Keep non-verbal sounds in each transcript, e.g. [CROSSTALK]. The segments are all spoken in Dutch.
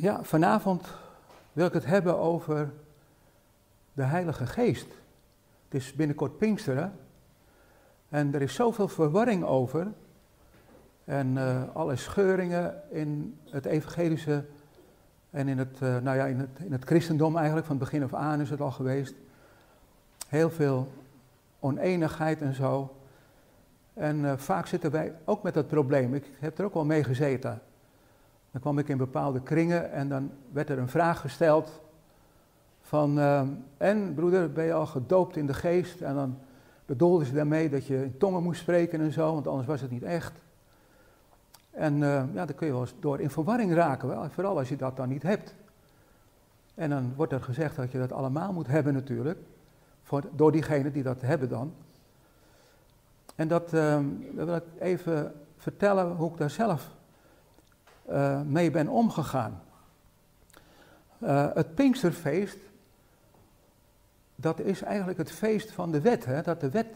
ja, vanavond wil ik het hebben over de Heilige Geest. Het is binnenkort Pinksteren. En er is zoveel verwarring over. En uh, alle scheuringen in het evangelische en in het, uh, nou ja, in, het, in het christendom eigenlijk, van het begin af aan is het al geweest. Heel veel oneenigheid en zo. En uh, vaak zitten wij ook met dat probleem. Ik heb er ook wel mee gezeten. Dan kwam ik in bepaalde kringen en dan werd er een vraag gesteld van, uh, en broeder, ben je al gedoopt in de geest? En dan bedoelden ze daarmee dat je in tongen moest spreken en zo, want anders was het niet echt. En uh, ja, dan kun je wel eens door in verwarring raken, wel, vooral als je dat dan niet hebt. En dan wordt er gezegd dat je dat allemaal moet hebben natuurlijk, voor, door diegenen die dat hebben dan. En dat, uh, dat wil ik even vertellen hoe ik daar zelf uh, mee ben omgegaan. Uh, het Pinksterfeest, dat is eigenlijk het feest van de wet, hè, dat de wet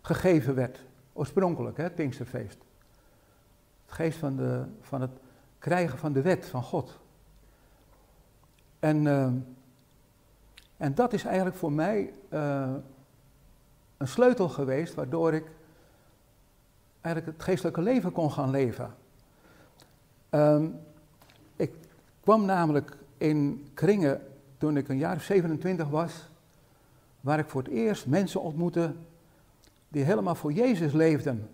gegeven werd, oorspronkelijk, hè, het Pinksterfeest. Het geest van, de, van het krijgen van de wet van God. En, uh, en dat is eigenlijk voor mij een sleutel geweest waardoor ik eigenlijk het geestelijke leven kon gaan leven. Um, ik kwam namelijk in kringen toen ik een jaar of 27 was, waar ik voor het eerst mensen ontmoette die helemaal voor Jezus leefden.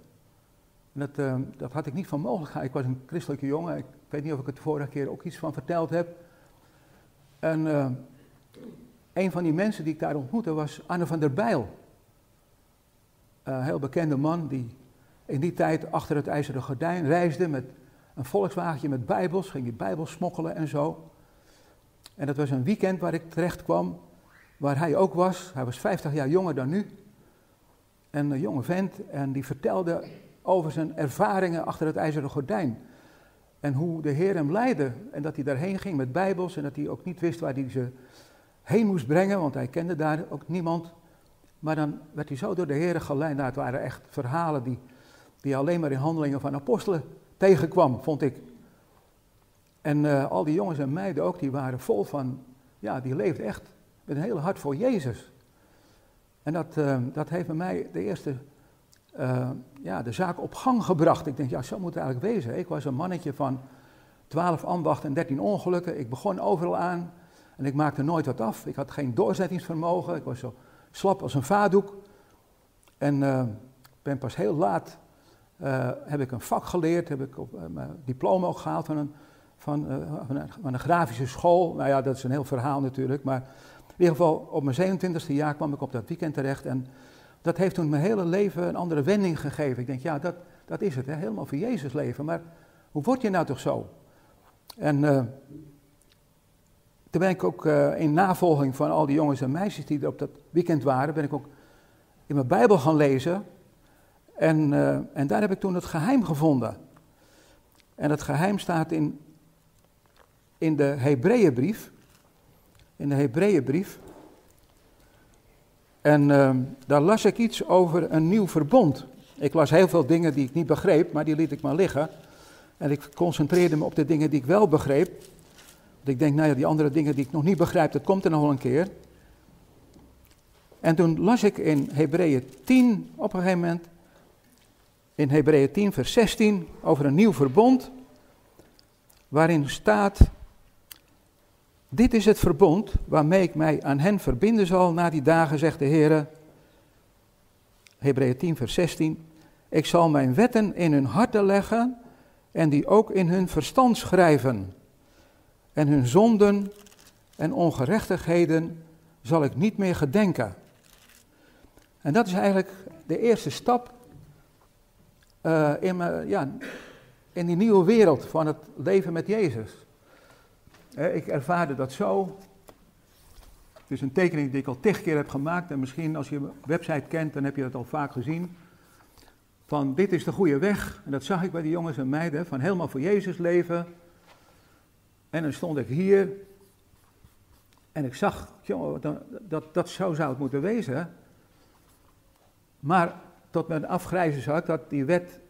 En dat, uh, dat had ik niet van mogelijk. Ik was een christelijke jongen, ik weet niet of ik het de vorige keer ook iets van verteld heb. En uh, een van die mensen die ik daar ontmoette was Anne van der Bijl. Een heel bekende man die in die tijd achter het ijzeren gordijn reisde met een volkswagentje met bijbels, ging die bijbels smokkelen en zo. En dat was een weekend waar ik terecht kwam, waar hij ook was. Hij was 50 jaar jonger dan nu. En een jonge vent, en die vertelde over zijn ervaringen achter het ijzeren gordijn. En hoe de Heer hem leidde. En dat hij daarheen ging met bijbels en dat hij ook niet wist waar hij ze heen moest brengen, want hij kende daar ook niemand. Maar dan werd hij zo door de Heer geleid. Nou, het waren echt verhalen die, die alleen maar in handelingen van apostelen tegenkwam, vond ik. En uh, al die jongens en meiden ook, die waren vol van, ja, die leefden echt met een hele hart voor Jezus. En dat, uh, dat heeft bij mij de eerste, uh, ja, de zaak op gang gebracht. Ik denk, ja, zo moet het eigenlijk wezen. Ik was een mannetje van 12 ambachten en 13 ongelukken. Ik begon overal aan en ik maakte nooit wat af. Ik had geen doorzettingsvermogen. Ik was zo slap als een vaatdoek. En ben pas heel laat uh, heb ik een vak geleerd, heb ik op, uh, mijn diploma ook gehaald van een, van, uh, van, een, van, een, grafische school. Nou ja, dat is een heel verhaal natuurlijk. Maar in ieder geval, op mijn 27e jaar kwam ik op dat weekend terecht. En dat heeft toen mijn hele leven een andere wending gegeven. Ik denk, ja, dat, dat is het, hè? helemaal voor Jezus leven. Maar hoe word je nou toch zo? En toen ben ik ook in navolging van al die jongens en meisjes die er op dat weekend waren, ben ik ook in mijn Bijbel gaan lezen. En, uh, en daar heb ik toen het geheim gevonden. En het geheim staat in, in de Hebreeënbrief. In de Hebreeënbrief. En uh, daar las ik iets over een nieuw verbond. Ik las heel veel dingen die ik niet begreep, maar die liet ik maar liggen. En ik concentreerde me op de dingen die ik wel begreep. Want ik denk, nou ja, die andere dingen die ik nog niet begrijp, dat komt er nog wel een keer. En toen las ik in Hebreeën 10 op een gegeven moment in Hebreeën 10, vers 16 over een nieuw verbond, waarin staat, dit is het verbond waarmee ik mij aan hen verbinden zal na die dagen, zegt de Heer. Hebreeën 10, vers 16, ik zal mijn wetten in hun harten leggen en die ook in hun verstand schrijven. En hun zonden en ongerechtigheden zal ik niet meer gedenken. En dat is eigenlijk de eerste stap uh, in, me, ja, in die nieuwe wereld van het leven met Jezus. Ik ervaarde dat zo. Het is een tekening die ik al tig keer heb gemaakt. En misschien als je mijn website kent, dan heb je dat al vaak gezien. Van dit is de goede weg. En dat zag ik bij die jongens en meiden. Van helemaal voor Jezus leven. En dan stond ik hier. En ik zag, joh, dat, dat, dat zo zou het moeten wezen. Maar tot mijn afgrijzen zag dat die wet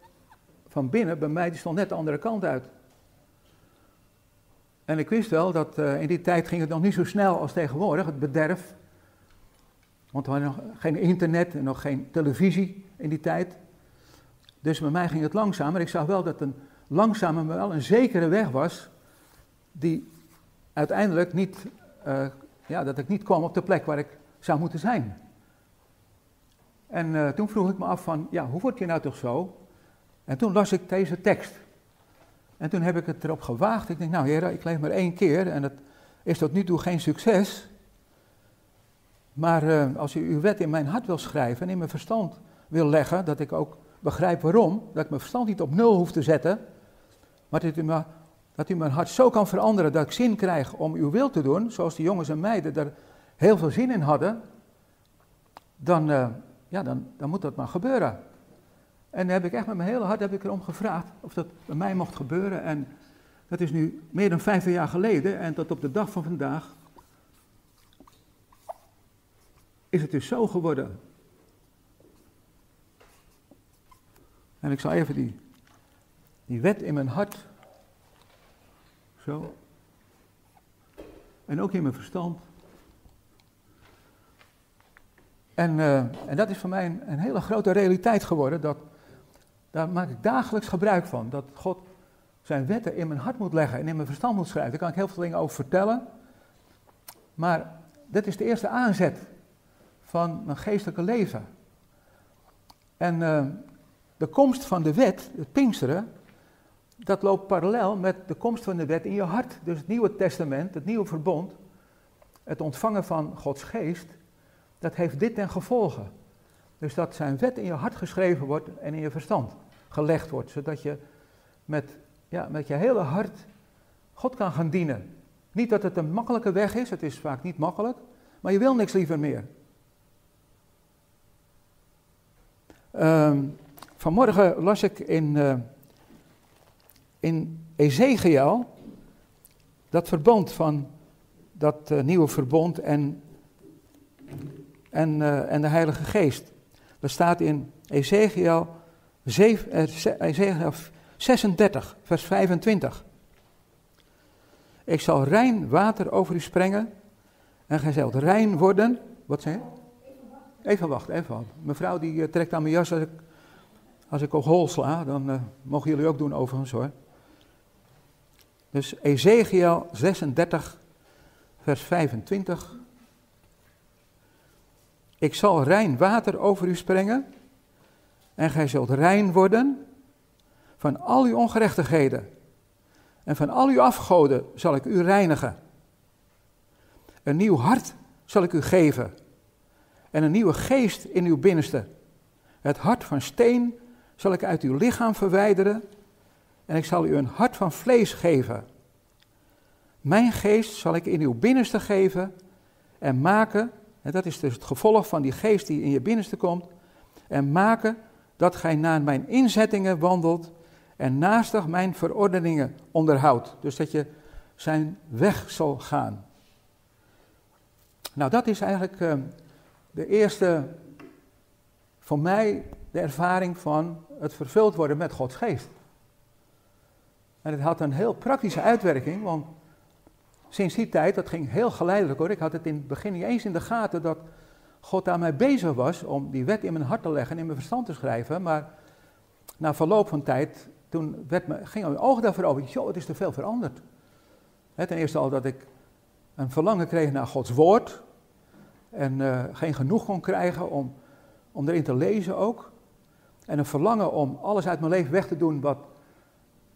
van binnen bij mij, die stond net de andere kant uit. En ik wist wel dat uh, in die tijd ging het nog niet zo snel als tegenwoordig, het bederf. Want we hadden nog geen internet en nog geen televisie in die tijd. Dus bij mij ging het langzaam, maar ik zag wel dat een langzame, maar wel een zekere weg was, die uiteindelijk niet, uh, ja, dat ik niet kwam op de plek waar ik zou moeten zijn. En uh, toen vroeg ik me af van, ja, hoe word je nou toch zo? En toen las ik deze tekst. En toen heb ik het erop gewaagd. Ik denk, nou heren, ik leef maar één keer en het is tot nu toe geen succes. Maar uh, als u uw wet in mijn hart wil schrijven en in mijn verstand wil leggen, dat ik ook begrijp waarom, dat ik mijn verstand niet op nul hoef te zetten, maar dat u, me, dat u mijn hart zo kan veranderen dat ik zin krijg om uw wil te doen, zoals die jongens en meiden er heel veel zin in hadden, dan, uh, ja, dan, dan moet dat maar gebeuren. En dan heb ik echt met mijn hele hart heb ik erom gevraagd of dat bij mij mocht gebeuren. En dat is nu meer dan 15 jaar geleden. En tot op de dag van vandaag is het dus zo geworden. En ik zal even die, die wet in mijn hart. Zo. En ook in mijn verstand. En, uh, en dat is voor mij een, een hele grote realiteit geworden. Dat daar maak ik dagelijks gebruik van. Dat God zijn wetten in mijn hart moet leggen en in mijn verstand moet schrijven. Daar kan ik heel veel dingen over vertellen. Maar dit is de eerste aanzet van mijn geestelijke leven. En uh, de komst van de wet, het Pinksteren, dat loopt parallel met de komst van de wet in je hart. Dus het Nieuwe Testament, het Nieuwe Verbond, het ontvangen van Gods geest, dat heeft dit ten gevolge. Dus dat zijn wet in je hart geschreven wordt en in je verstand gelegd wordt, zodat je met, ja, met je hele hart God kan gaan dienen. Niet dat het een makkelijke weg is, het is vaak niet makkelijk, maar je wil niks liever meer. Um, vanmorgen las ik in, uh, in Ezekiel dat verbond van dat uh, nieuwe verbond en, en, uh, en de Heilige Geest. Dat staat in Ezekiel, 7, Ezekiel 36, vers 25. Ik zal rein water over u sprengen en gij zult rein worden. Wat zei je? Even wachten, even wachten. Mevrouw die uh, trekt aan mijn jas als ik, als ik op hol sla. Dan mogen jullie ook doen overigens hoor. Dus Ezekiel 36, vers 25. Ik zal rein water over u sprengen en gij zult rein worden van al uw ongerechtigheden. En van al uw afgoden zal ik u reinigen. Een nieuw hart zal ik u geven. En een nieuwe geest in uw binnenste. Het hart van steen zal ik uit uw lichaam verwijderen. En ik zal u een hart van vlees geven. Mijn geest zal ik in uw binnenste geven en maken en dat is dus het gevolg van die geest die in je binnenste komt. En maken dat gij naar mijn inzettingen wandelt en naastig mijn verordeningen onderhoudt. Dus dat je zijn weg zal gaan. Nou, dat is eigenlijk uh, de eerste, voor mij, de ervaring van het vervuld worden met Gods geest. En het had een heel praktische uitwerking, want sinds die tijd, dat ging heel geleidelijk hoor. Ik had het in het begin niet eens in de gaten dat God daarmee bezig was om die wet in mijn hart te leggen en in mijn verstand te schrijven. Maar na verloop van tijd, toen werd me, ging mijn ogen daarvoor over. Joh, het is te veel veranderd. ten eerste al dat ik een verlangen kreeg naar Gods woord. En uh, geen genoeg kon krijgen om, om erin te lezen ook. En een verlangen om alles uit mijn leven weg te doen wat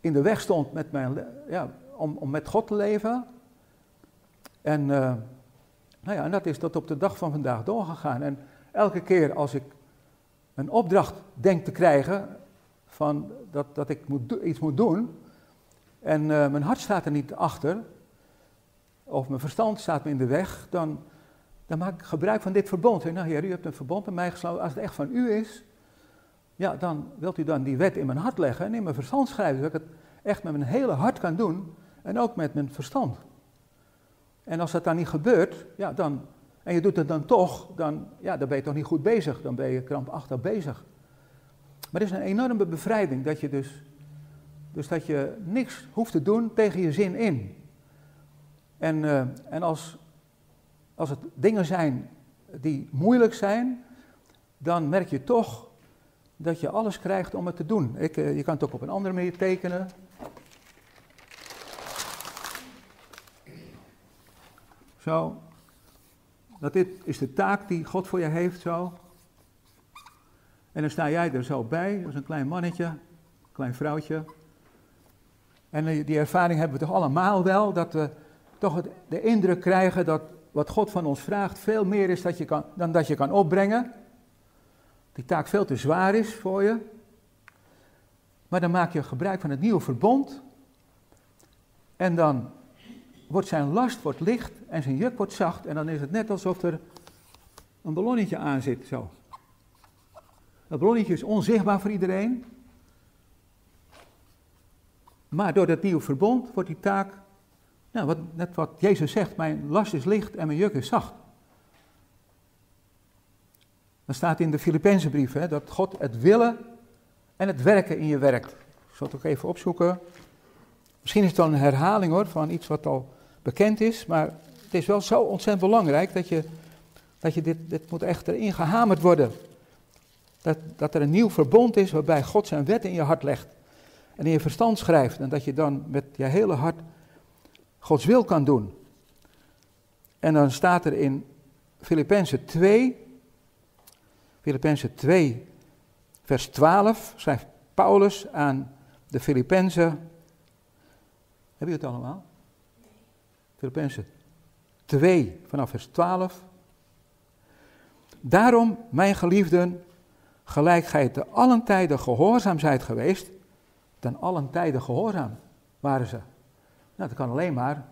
in de weg stond met mijn, ja, om, om met God te leven. En, uh, nou ja, en dat is tot op de dag van vandaag doorgegaan. En elke keer als ik een opdracht denk te krijgen, van dat, dat ik moet, iets moet doen, en uh, mijn hart staat er niet achter, of mijn verstand staat me in de weg, dan, dan maak ik gebruik van dit verbond. Nou heer, u hebt een verbond met mij gesloten, als het echt van u is, ja, dan wilt u dan die wet in mijn hart leggen en in mijn verstand schrijven, zodat ik het echt met mijn hele hart kan doen, en ook met mijn verstand. En als dat dan niet gebeurt, ja, dan, en je doet het dan toch, dan, ja, dan ben je toch niet goed bezig. Dan ben je krampachtig bezig. Maar het is een enorme bevrijding dat je dus, dus dat je niks hoeft te doen tegen je zin in. En, uh, en als, als het dingen zijn die moeilijk zijn, dan merk je toch dat je alles krijgt om het te doen. Ik, uh, je kan het ook op een andere manier tekenen. Zo. Dat dit is de taak die God voor je heeft, zo. En dan sta jij er zo bij, als een klein mannetje, klein vrouwtje. En die ervaring hebben we toch allemaal wel, dat we toch de indruk krijgen dat wat God van ons vraagt veel meer is dat je kan, dan dat je kan opbrengen. Die taak veel te zwaar is voor je. Maar dan maak je gebruik van het nieuwe verbond. En dan wordt zijn last wordt licht en zijn juk wordt zacht. En dan is het net alsof er een ballonnetje aan zit, zo. Dat ballonnetje is onzichtbaar voor iedereen. Maar door dat nieuwe verbond wordt die taak, nou, wat, net wat Jezus zegt, mijn last is licht en mijn juk is zacht. Dan staat in de Filipijnse brief hè, dat God het willen en het werken in je werkt. Ik zal het ook even opzoeken. Misschien is het dan een herhaling hoor, van iets wat al bekend is, maar het is wel zo ontzettend belangrijk dat je, dat je dit, dit moet echt erin gehamerd worden. Dat, dat er een nieuw verbond is waarbij God zijn wet in je hart legt en in je verstand schrijft. En dat je dan met je hele hart Gods wil kan doen. En dan staat er in Filippenzen 2, Filippenzen 2, vers 12, schrijft Paulus aan de Filippenzen. Heb je het allemaal? Filippenzen 2, vanaf vers 12. Daarom, mijn geliefden, gelijk gij te allen tijden gehoorzaam zijt geweest, ten allen tijden gehoorzaam waren ze. Nou, dat kan alleen maar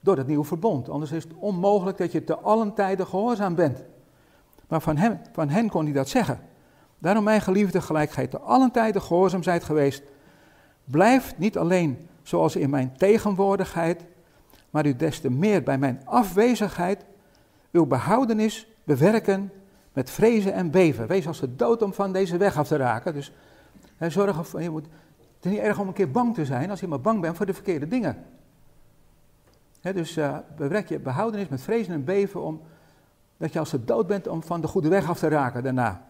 door het nieuwe verbond. Anders is het onmogelijk dat je te allen tijden gehoorzaam bent. Maar van, hem, van hen kon hij dat zeggen. Daarom, mijn geliefde, gelijk gij te allen tijden gehoorzaam zijt geweest, blijft niet alleen zoals in mijn tegenwoordigheid, maar u des te meer bij mijn afwezigheid uw behoudenis bewerken met vrezen en beven. Wees als de dood om van deze weg af te raken. Dus hè, zorg je moet, het is niet erg om een keer bang te zijn als je maar bang bent voor de verkeerde dingen. dus uh, bewerk je behoudenis met vrezen en beven om dat je als de dood bent om van de goede weg af te raken daarna.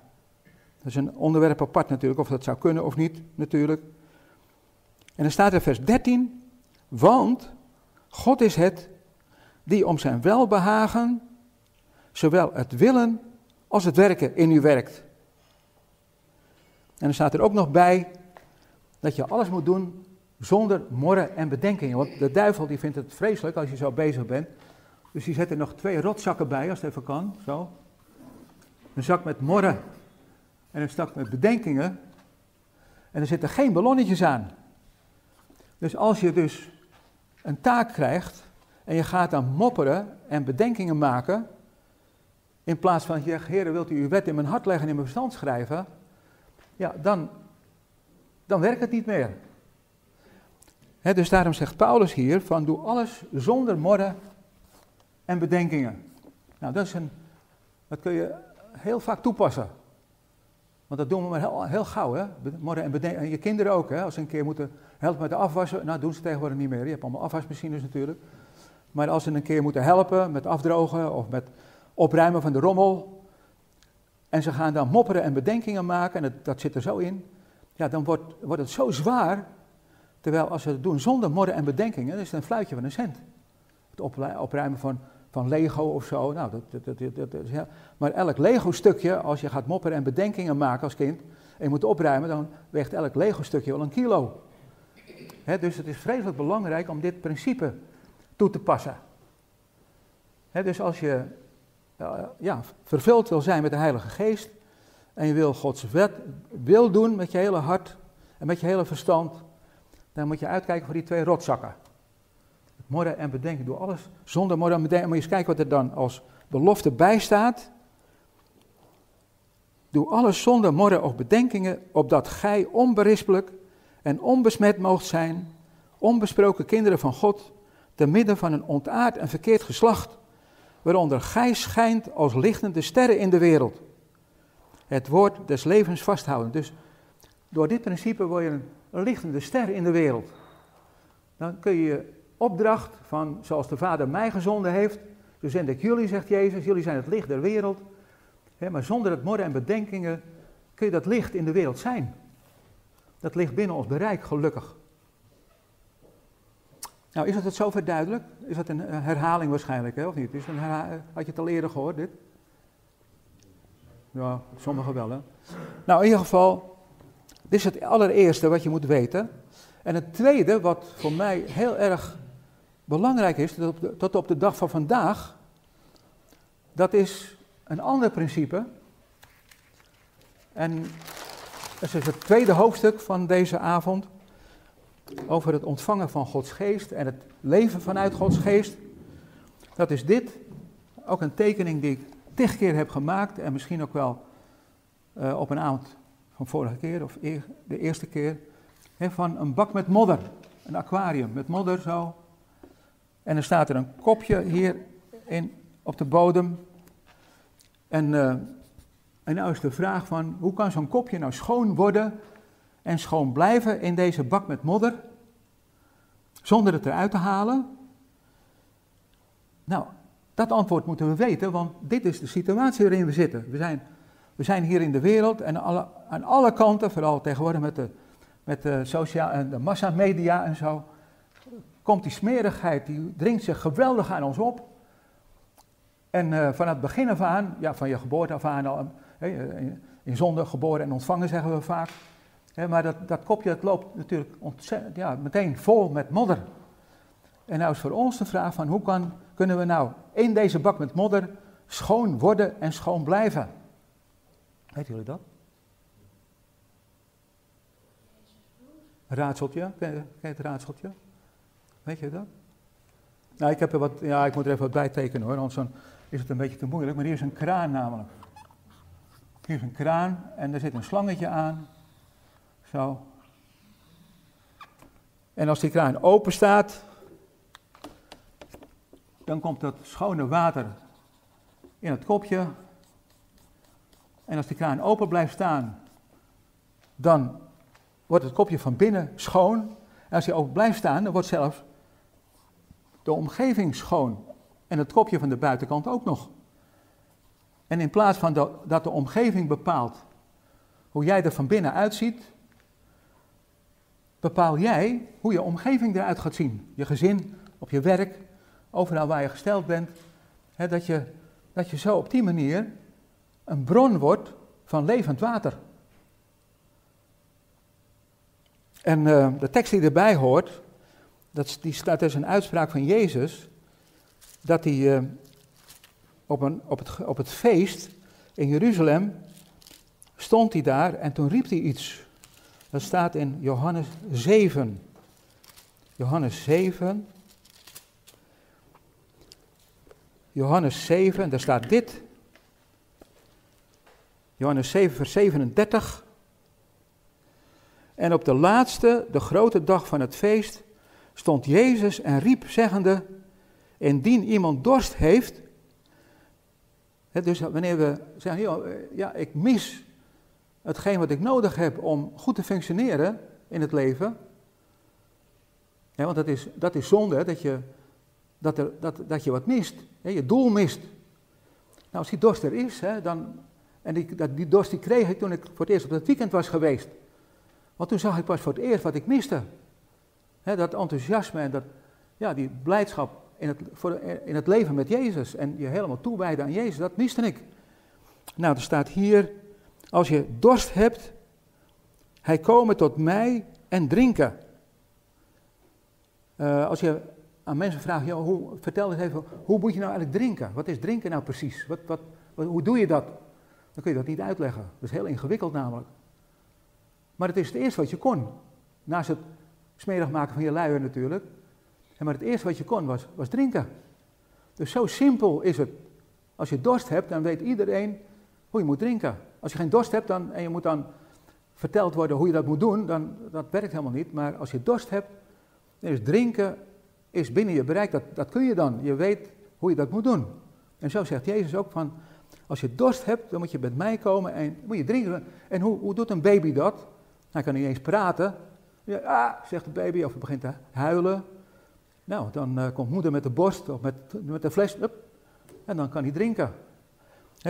Dat is een onderwerp apart natuurlijk, of dat zou kunnen of niet natuurlijk. En dan staat er vers 13, want God is het die om zijn welbehagen zowel het willen als het werken in u werkt. En er staat er ook nog bij dat je alles moet doen zonder morren en bedenkingen. Want de duivel die vindt het vreselijk als je zo bezig bent. Dus die zet er nog twee rotzakken bij, als het even kan. Zo. Een zak met morren en een zak met bedenkingen. En er zitten geen ballonnetjes aan. Dus als je dus een taak krijgt en je gaat dan mopperen en bedenkingen maken, in plaats van je zegt, Heer, wilt u uw wet in mijn hart leggen en in mijn verstand schrijven, ja, dan, dan werkt het niet meer. dus daarom zegt Paulus hier van doe alles zonder morren en bedenkingen. Nou, dat, is een, dat kun je heel vaak toepassen. Want dat doen we maar heel, heel gauw, hè? En. En je kinderen ook, hè? Als ze een keer moeten helpen met de afwassen. Nou, doen ze tegenwoordig niet meer. Je hebt allemaal afwasmachines natuurlijk. Maar als ze een keer moeten helpen met afdrogen of met opruimen van de rommel. En ze gaan dan mopperen en bedenkingen maken. En dat, dat zit er zo in. Ja, dan wordt, wordt het zo zwaar. Terwijl als ze het doen zonder morren en bedenkingen, dan is het een fluitje van een cent. Het opruimen van, van Lego of zo. Nou, dat, dat, dat, dat ja. Maar elk Lego-stukje, als je gaat mopperen en bedenkingen maken als kind. en je moet opruimen, dan weegt elk Lego-stukje wel een kilo dus het is vreselijk belangrijk om dit principe toe te passen. dus als je uh, ja, vervuld wil zijn met de Heilige Geest en je wil Gods wet wil doen met je hele hart en met je hele verstand, dan moet je uitkijken voor die twee rotzakken. Morren en bedenken, doe alles zonder morren en bedenken. Je eens kijken wat er dan als belofte bij staat. Doe alles zonder morren of bedenkingen, opdat gij onberispelijk en onbesmet moogt zijn, onbesproken kinderen van God, te midden van een ontaard en verkeerd geslacht, waaronder gij schijnt als lichtende sterren in de wereld. Het woord des levens vasthouden. Dus door dit principe word je een, lichtende ster in de wereld. Dan kun je opdracht van zoals de Vader mij gezonden heeft, zo zend ik jullie, zegt Jezus. Jullie zijn het licht der wereld. maar zonder het morren en bedenkingen kun je dat licht in de wereld zijn. Dat ligt binnen ons bereik, gelukkig. Nou, is het het zover duidelijk? Is dat een herhaling waarschijnlijk, hè, of niet? Is een Had je het al eerder gehoord, dit? Ja, sommigen wel, hè. Nou, in ieder geval, dit is het allereerste wat je moet weten. En het tweede, wat voor mij heel erg belangrijk is, tot op de, tot op de dag van vandaag, dat is een ander principe. En dat is het tweede hoofdstuk van deze avond over het ontvangen van Gods geest en het leven vanuit Gods geest. Dat is dit, ook een tekening die ik tig keer heb gemaakt en misschien ook wel uh, op een avond van vorige keer of de eerste keer, van een bak met modder, een aquarium met modder zo. En er staat er een kopje hier in, op de bodem. En, uh, en nou is de vraag van, hoe kan zo'n kopje nou schoon worden en schoon blijven in deze bak met modder, zonder het eruit te halen? Nou, dat antwoord moeten we weten, want dit is de situatie waarin we zitten. We zijn, we zijn hier in de wereld en alle, aan alle kanten, vooral tegenwoordig met de, met de, sociaal, en de massamedia en zo, komt die smerigheid, die dringt zich geweldig aan ons op. En uh, van het begin af aan, ja, van je geboorte af aan, al, in, in zonde geboren en ontvangen zeggen we vaak. maar dat, dat kopje dat loopt natuurlijk ontzettend, ja, meteen vol met modder. En nou is voor ons de vraag van hoe kan, kunnen we nou in deze bak met modder schoon worden en schoon blijven? Weet jullie dat? Raadseltje, ken je, ken je het raadseltje? Weet je dat? Nou, ik heb er wat, ja, ik moet er even wat bij tekenen hoor, anders is het een beetje te moeilijk. Maar hier is een kraan namelijk. Hier is een kraan en er zit een slangetje aan. Zo. En als die kraan open staat, dan komt dat schone water in het kopje. En als die kraan open blijft staan, dan wordt het kopje van binnen schoon. En als hij open blijft staan, dan wordt zelfs de omgeving schoon. En het kopje van de buitenkant ook nog. En in plaats van dat de omgeving bepaalt hoe jij er van binnen uitziet, bepaal jij hoe je omgeving eruit gaat zien. Je gezin, op je werk, overal waar je gesteld bent. Dat, je, dat je zo op die manier een bron wordt van levend water. En uh, de tekst die erbij hoort, dat, die staat dus een uitspraak van Jezus, dat hij uh, op, een, op, het, op het feest in Jeruzalem stond hij daar en toen riep hij iets. Dat staat in Johannes 7. Johannes 7. Johannes 7, daar staat dit. Johannes 7, vers 37. En op de laatste, de grote dag van het feest, stond Jezus en riep, zeggende: Indien iemand dorst heeft. dus wanneer we zeggen: Ja, ik mis hetgeen wat ik nodig heb om goed te functioneren in het leven. Ja, want dat is, dat is zonde, dat je, dat, er, dat, dat je wat mist, hè, je doel mist. Nou, als die dorst er is, hè, dan, en die, dat, die dorst die kreeg ik toen ik voor het eerst op het weekend was geweest. Want toen zag ik pas voor het eerst wat ik miste. Dat enthousiasme en dat, ja, die blijdschap in het, voor, in het leven met Jezus. En je helemaal toewijden aan Jezus, dat miste ik. Nou, er staat hier, als je dorst hebt, hij komen tot mij en drinken. Uh, als je aan mensen vraagt, ja, hoe, vertel eens even, hoe moet je nou eigenlijk drinken? Wat is drinken nou precies? Wat, wat, hoe doe je dat? Dan kun je dat niet uitleggen. Dat is heel ingewikkeld namelijk. Maar het is het eerste wat je kon. Naast het smerig maken van je luier natuurlijk. Maar het eerste wat je kon was, was drinken. Dus zo simpel is het. Als je dorst hebt, dan weet iedereen hoe je moet drinken. Als je geen dorst hebt dan, en je moet dan verteld worden hoe je dat moet doen, dan dat werkt helemaal niet. Maar als je dorst hebt, dan is drinken is binnen je bereik. Dat, dat kun je dan. Je weet hoe je dat moet doen. En zo zegt Jezus ook van, als je dorst hebt, dan moet je met mij komen en moet je drinken. En hoe, hoe doet een baby dat? Hij kan niet eens praten. Ja, ah, zegt de baby, of begint te huilen. Nou, dan uh, komt moeder met de borst of met, met de fles, en dan kan hij drinken.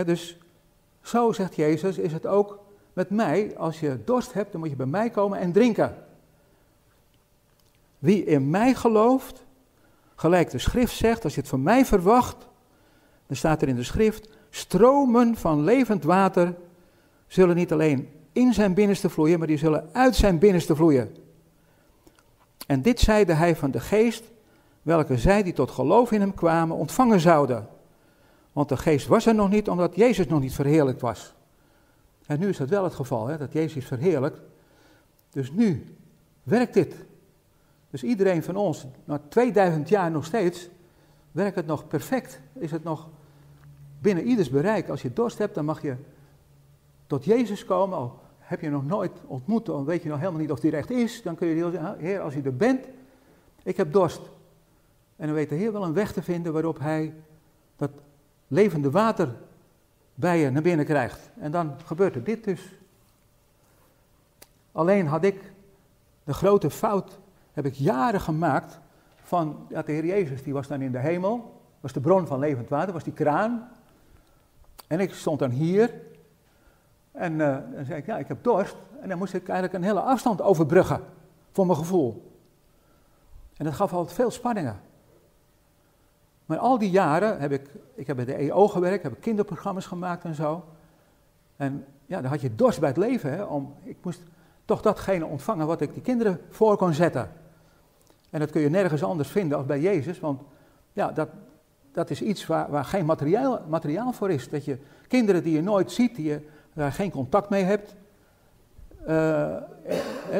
dus zo, zegt Jezus, is het ook met mij. Als je dorst hebt, dan moet je bij mij komen en drinken. Wie in mij gelooft, gelijk de schrift zegt, als je het van mij verwacht, dan staat er in de schrift, stromen van levend water zullen niet alleen in zijn binnenste vloeien, maar die zullen uit zijn binnenste vloeien. En dit zeide hij van de geest, welke zij die tot geloof in hem kwamen ontvangen zouden. Want de geest was er nog niet, omdat Jezus nog niet verheerlijkt was. En nu is dat wel het geval, hè, dat Jezus is verheerlijkt. Dus nu werkt dit. Dus iedereen van ons, na 2000 jaar nog steeds, werkt het nog perfect. Is het nog binnen ieders bereik. Als je dorst hebt, dan mag je tot Jezus komen. Al heb je nog nooit ontmoet, dan weet je nog helemaal niet of die recht is. Dan kun je heel zeggen, Heer, als je er bent, ik heb dorst. En dan weet de Heer wel een weg te vinden waarop hij dat levende water bij je naar binnen krijgt. En dan gebeurt er dit dus. Alleen had ik de grote fout, heb ik jaren gemaakt, van ja, de Heer Jezus, die was dan in de hemel, was de bron van levend water, was die kraan. En ik stond dan hier en uh, dan zei ik, ja, ik heb dorst. En dan moest ik eigenlijk een hele afstand overbruggen, voor mijn gevoel. En dat gaf altijd veel spanningen. Maar al die jaren heb ik, ik heb bij de EO gewerkt, heb ik kinderprogramma's gemaakt en zo. En ja, dan had je dorst bij het leven, hè, om, ik moest toch datgene ontvangen wat ik die kinderen voor kon zetten. En dat kun je nergens anders vinden als bij Jezus, want ja, dat, dat is iets waar, waar geen materiaal, materiaal voor is. Dat je kinderen die je nooit ziet, die je daar geen contact mee hebt, uh,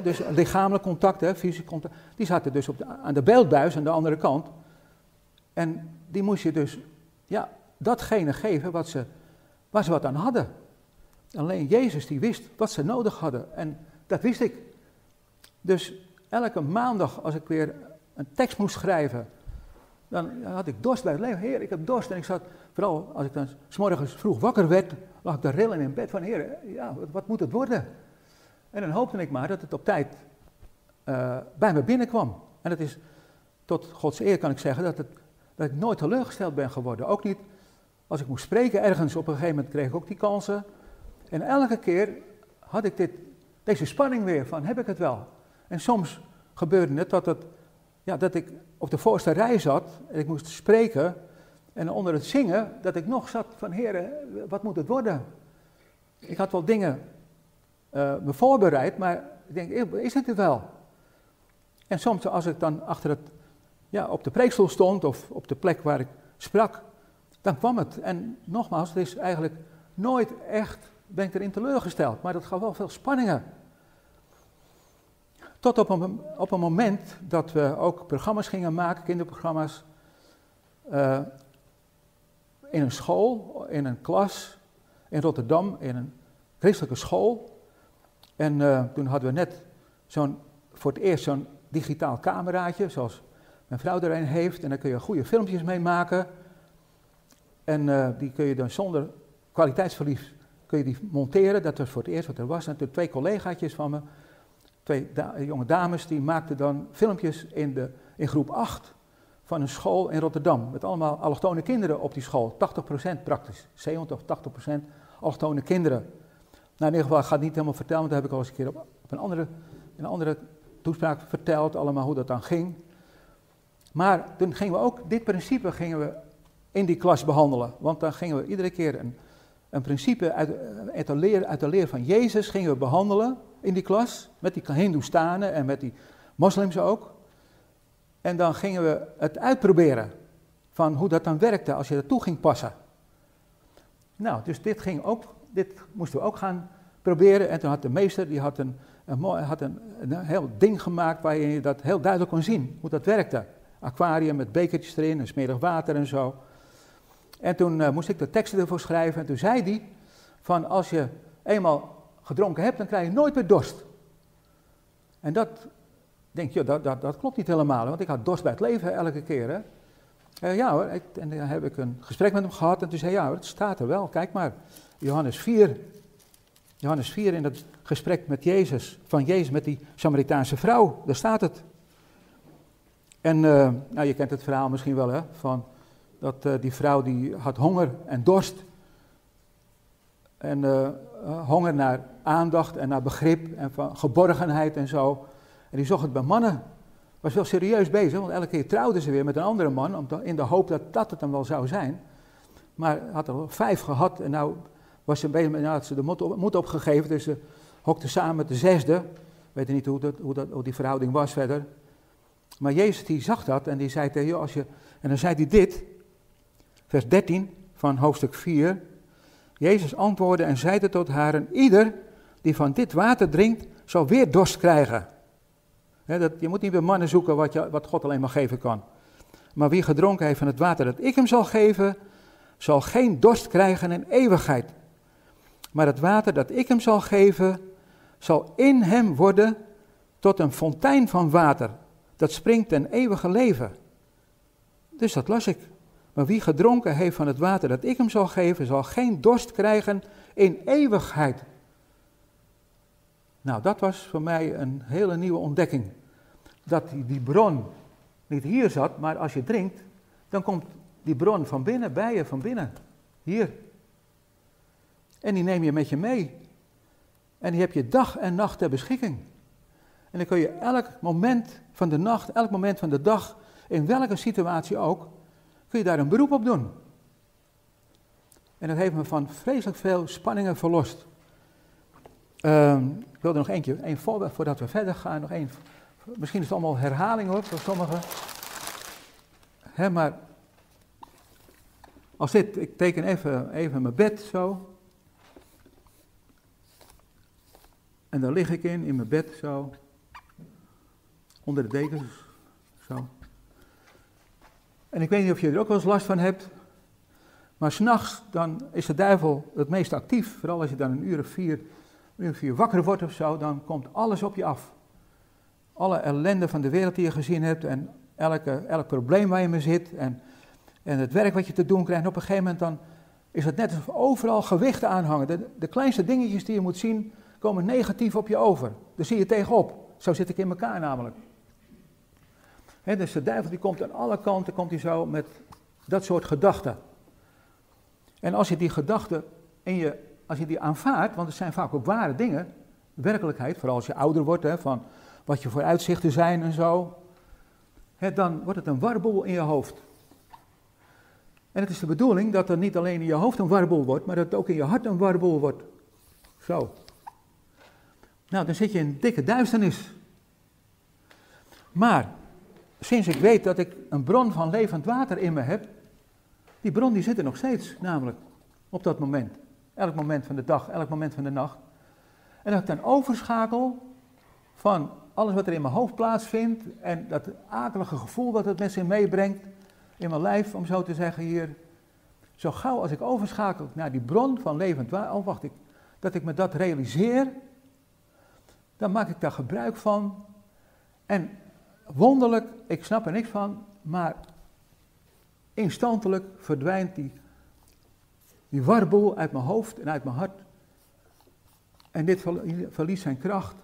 dus lichamelijk contact, hè, fysiek contact, die zaten dus op aan de beeldbuis aan de andere kant. En die moest je dus, ja, datgene geven wat ze, waar ze wat aan hadden. Alleen Jezus die wist wat ze nodig hadden en dat wist ik. Dus elke maandag als ik weer een tekst moest schrijven, dan had ik dorst bij het leven. Heer, ik heb dorst. En ik zat, vooral als ik dan s morgens vroeg wakker werd, lag ik daar rillen in bed van, heer, ja, wat, wat, moet het worden? En dan hoopte ik maar dat het op tijd uh, bij me binnenkwam. En het is, tot Gods eer kan ik zeggen, dat, het, dat ik nooit teleurgesteld ben geworden. Ook niet als ik moest spreken ergens, op een gegeven moment kreeg ik ook die kansen. En elke keer had ik dit, deze spanning weer van, heb ik het wel? En soms gebeurde het dat, het, ja, dat ik op de voorste rij zat en ik moest spreken. En onder het zingen, dat ik nog zat van, heren, wat moet het worden? Ik had wel dingen uh, me voorbereid, maar ik denk, is het er wel? En soms als ik dan achter het, ja, op de preekstoel stond of op de plek waar ik sprak, dan kwam het. En nogmaals, het is eigenlijk nooit echt, ben ik erin teleurgesteld, maar dat gaf wel veel spanningen. Tot op een, op een moment dat we ook programma's gingen maken, kinderprogramma's, uh, in een school, in een klas in Rotterdam, in een christelijke school. En uh, toen hadden we net zo'n, voor het eerst zo'n digitaal cameraatje, zoals mijn vrouw er een heeft. En daar kun je goede filmpjes mee maken. En uh, die kun je dan zonder kwaliteitsverlies kun je die monteren. Dat was voor het eerst wat er was. En toen twee collegaatjes van me, twee jonge dames, die maakten dan filmpjes in, de, in groep 8 van een school in Rotterdam. Met allemaal allochtone kinderen op die school. 80% praktisch. 70 of 80% allochtone kinderen. Nou, in ieder geval, ik ga het niet helemaal vertellen, want dat heb ik al eens een keer op, op een, andere, in een andere toespraak verteld, allemaal hoe dat dan ging. Maar toen gingen we ook, dit principe gingen we in die klas behandelen. Want dan gingen we iedere keer een, een principe uit, uit, de leer, uit de leer van Jezus gingen we behandelen in die klas. Met die Hindoestanen en met die moslims ook. En dan gingen we het uitproberen van hoe dat dan werkte als je er toe ging passen. Nou, dus dit, ging ook, dit moesten we ook gaan proberen. En toen had de meester die had een, een, had een, een heel ding gemaakt waarin je dat heel duidelijk kon zien, hoe dat werkte. Aquarium met bekertjes erin en smerig water en zo. En toen uh, moest ik de teksten ervoor schrijven. En toen zei hij van als je eenmaal gedronken hebt, dan krijg je nooit meer dorst. En dat denk je, dat, dat, dat klopt niet helemaal, want ik had dorst bij het leven elke keer. Hè. Uh, ja hoor, ik, en dan heb ik een gesprek met hem gehad en toen zei ja hoor, het staat er wel, kijk maar. Johannes 4, Johannes 4 in dat gesprek met Jezus, van Jezus met die Samaritaanse vrouw, daar staat het. En uh, nou, je kent het verhaal misschien wel, hè, van dat uh, die vrouw die had honger en dorst. En uh, honger naar aandacht en naar begrip en van geborgenheid en zo. En die zocht het bij mannen. Was wel serieus bezig, want elke keer trouwde ze weer met een andere man, om in de hoop dat dat het dan wel zou zijn. Maar had er vijf gehad en nou was ze bezig met, nou had ze de moed, op, moed opgegeven, dus ze hokte samen met de zesde. Weet niet hoe, dat, hoe, dat, hoe die verhouding was verder. Maar Jezus die zag dat en die zei tegen je, als je, en dan zei hij dit, vers 13 van hoofdstuk 4. Jezus antwoordde en zeide tot haar, ieder die van dit water drinkt, zal weer dorst krijgen. dat, je moet niet bij mannen zoeken wat, je, wat God alleen maar geven kan. Maar wie gedronken heeft van het water dat ik hem zal geven, zal geen dorst krijgen in eeuwigheid. Maar het water dat ik hem zal geven, zal in hem worden tot een fontein van water, dat springt ten eeuwige leven. Dus dat las ik. Maar wie gedronken heeft van het water dat ik hem zal geven, zal geen dorst krijgen in eeuwigheid. Nou, dat was voor mij een hele nieuwe ontdekking. Dat die, die bron niet hier zat, maar als je drinkt, dan komt die bron van binnen bij je, van binnen. Hier. En die neem je met je mee. En die heb je dag en nacht ter beschikking. En dan kun je elk moment van de nacht, elk moment van de dag, in welke situatie ook, kun je daar een beroep op doen. En dat heeft me van vreselijk veel spanningen verlost. Uh, ik wil er nog eentje, één voorbeeld voordat we verder gaan. Nog één, misschien is het allemaal herhaling hoor, voor sommigen. Hè, maar als dit, ik teken even, even mijn bed zo. En daar lig ik in, in mijn bed zo. Onder de dekens. En ik weet niet of je er ook wel eens last van hebt. Maar s'nachts dan is de duivel het meest actief. Vooral als je dan een uur of vier, uur of vier wakker wordt of zo, dan komt alles op je af. Alle ellende van de wereld die je gezien hebt en elke, elk probleem waar je mee zit en, en het werk wat je te doen krijgt. En op een gegeven moment dan is het net alsof overal gewichten aanhangen. De, de kleinste dingetjes die je moet zien, komen negatief op je over. Daar zie je tegenop. Zo zit ik in elkaar namelijk. Dus de duivel die komt aan alle kanten komt hij zo met dat soort gedachten. En als je die gedachten en je, als je die aanvaardt, want het zijn vaak ook ware dingen, werkelijkheid, vooral als je ouder wordt, van wat je vooruitzichten zijn en zo, dan wordt het een warboel in je hoofd. En het is de bedoeling dat er niet alleen in je hoofd een warboel wordt, maar dat het ook in je hart een warboel wordt. Zo. Nou, dan zit je in dikke duisternis. Maar sinds ik weet dat ik een bron van levend water in me heb, die bron die zit er nog steeds, namelijk op dat moment. Elk moment van de dag, elk moment van de nacht. En dat ik dan overschakel van alles wat er in mijn hoofd plaatsvindt en dat akelige gevoel wat het met zich meebrengt in mijn lijf, om zo te zeggen hier. Zo gauw als ik overschakel naar die bron van levend water, oh wacht ik, dat ik me dat realiseer, dan maak ik daar gebruik van. En wonderlijk, ik snap er niks van, maar instantelijk verdwijnt die, die warboel uit mijn hoofd en uit mijn hart. En dit verliest zijn kracht.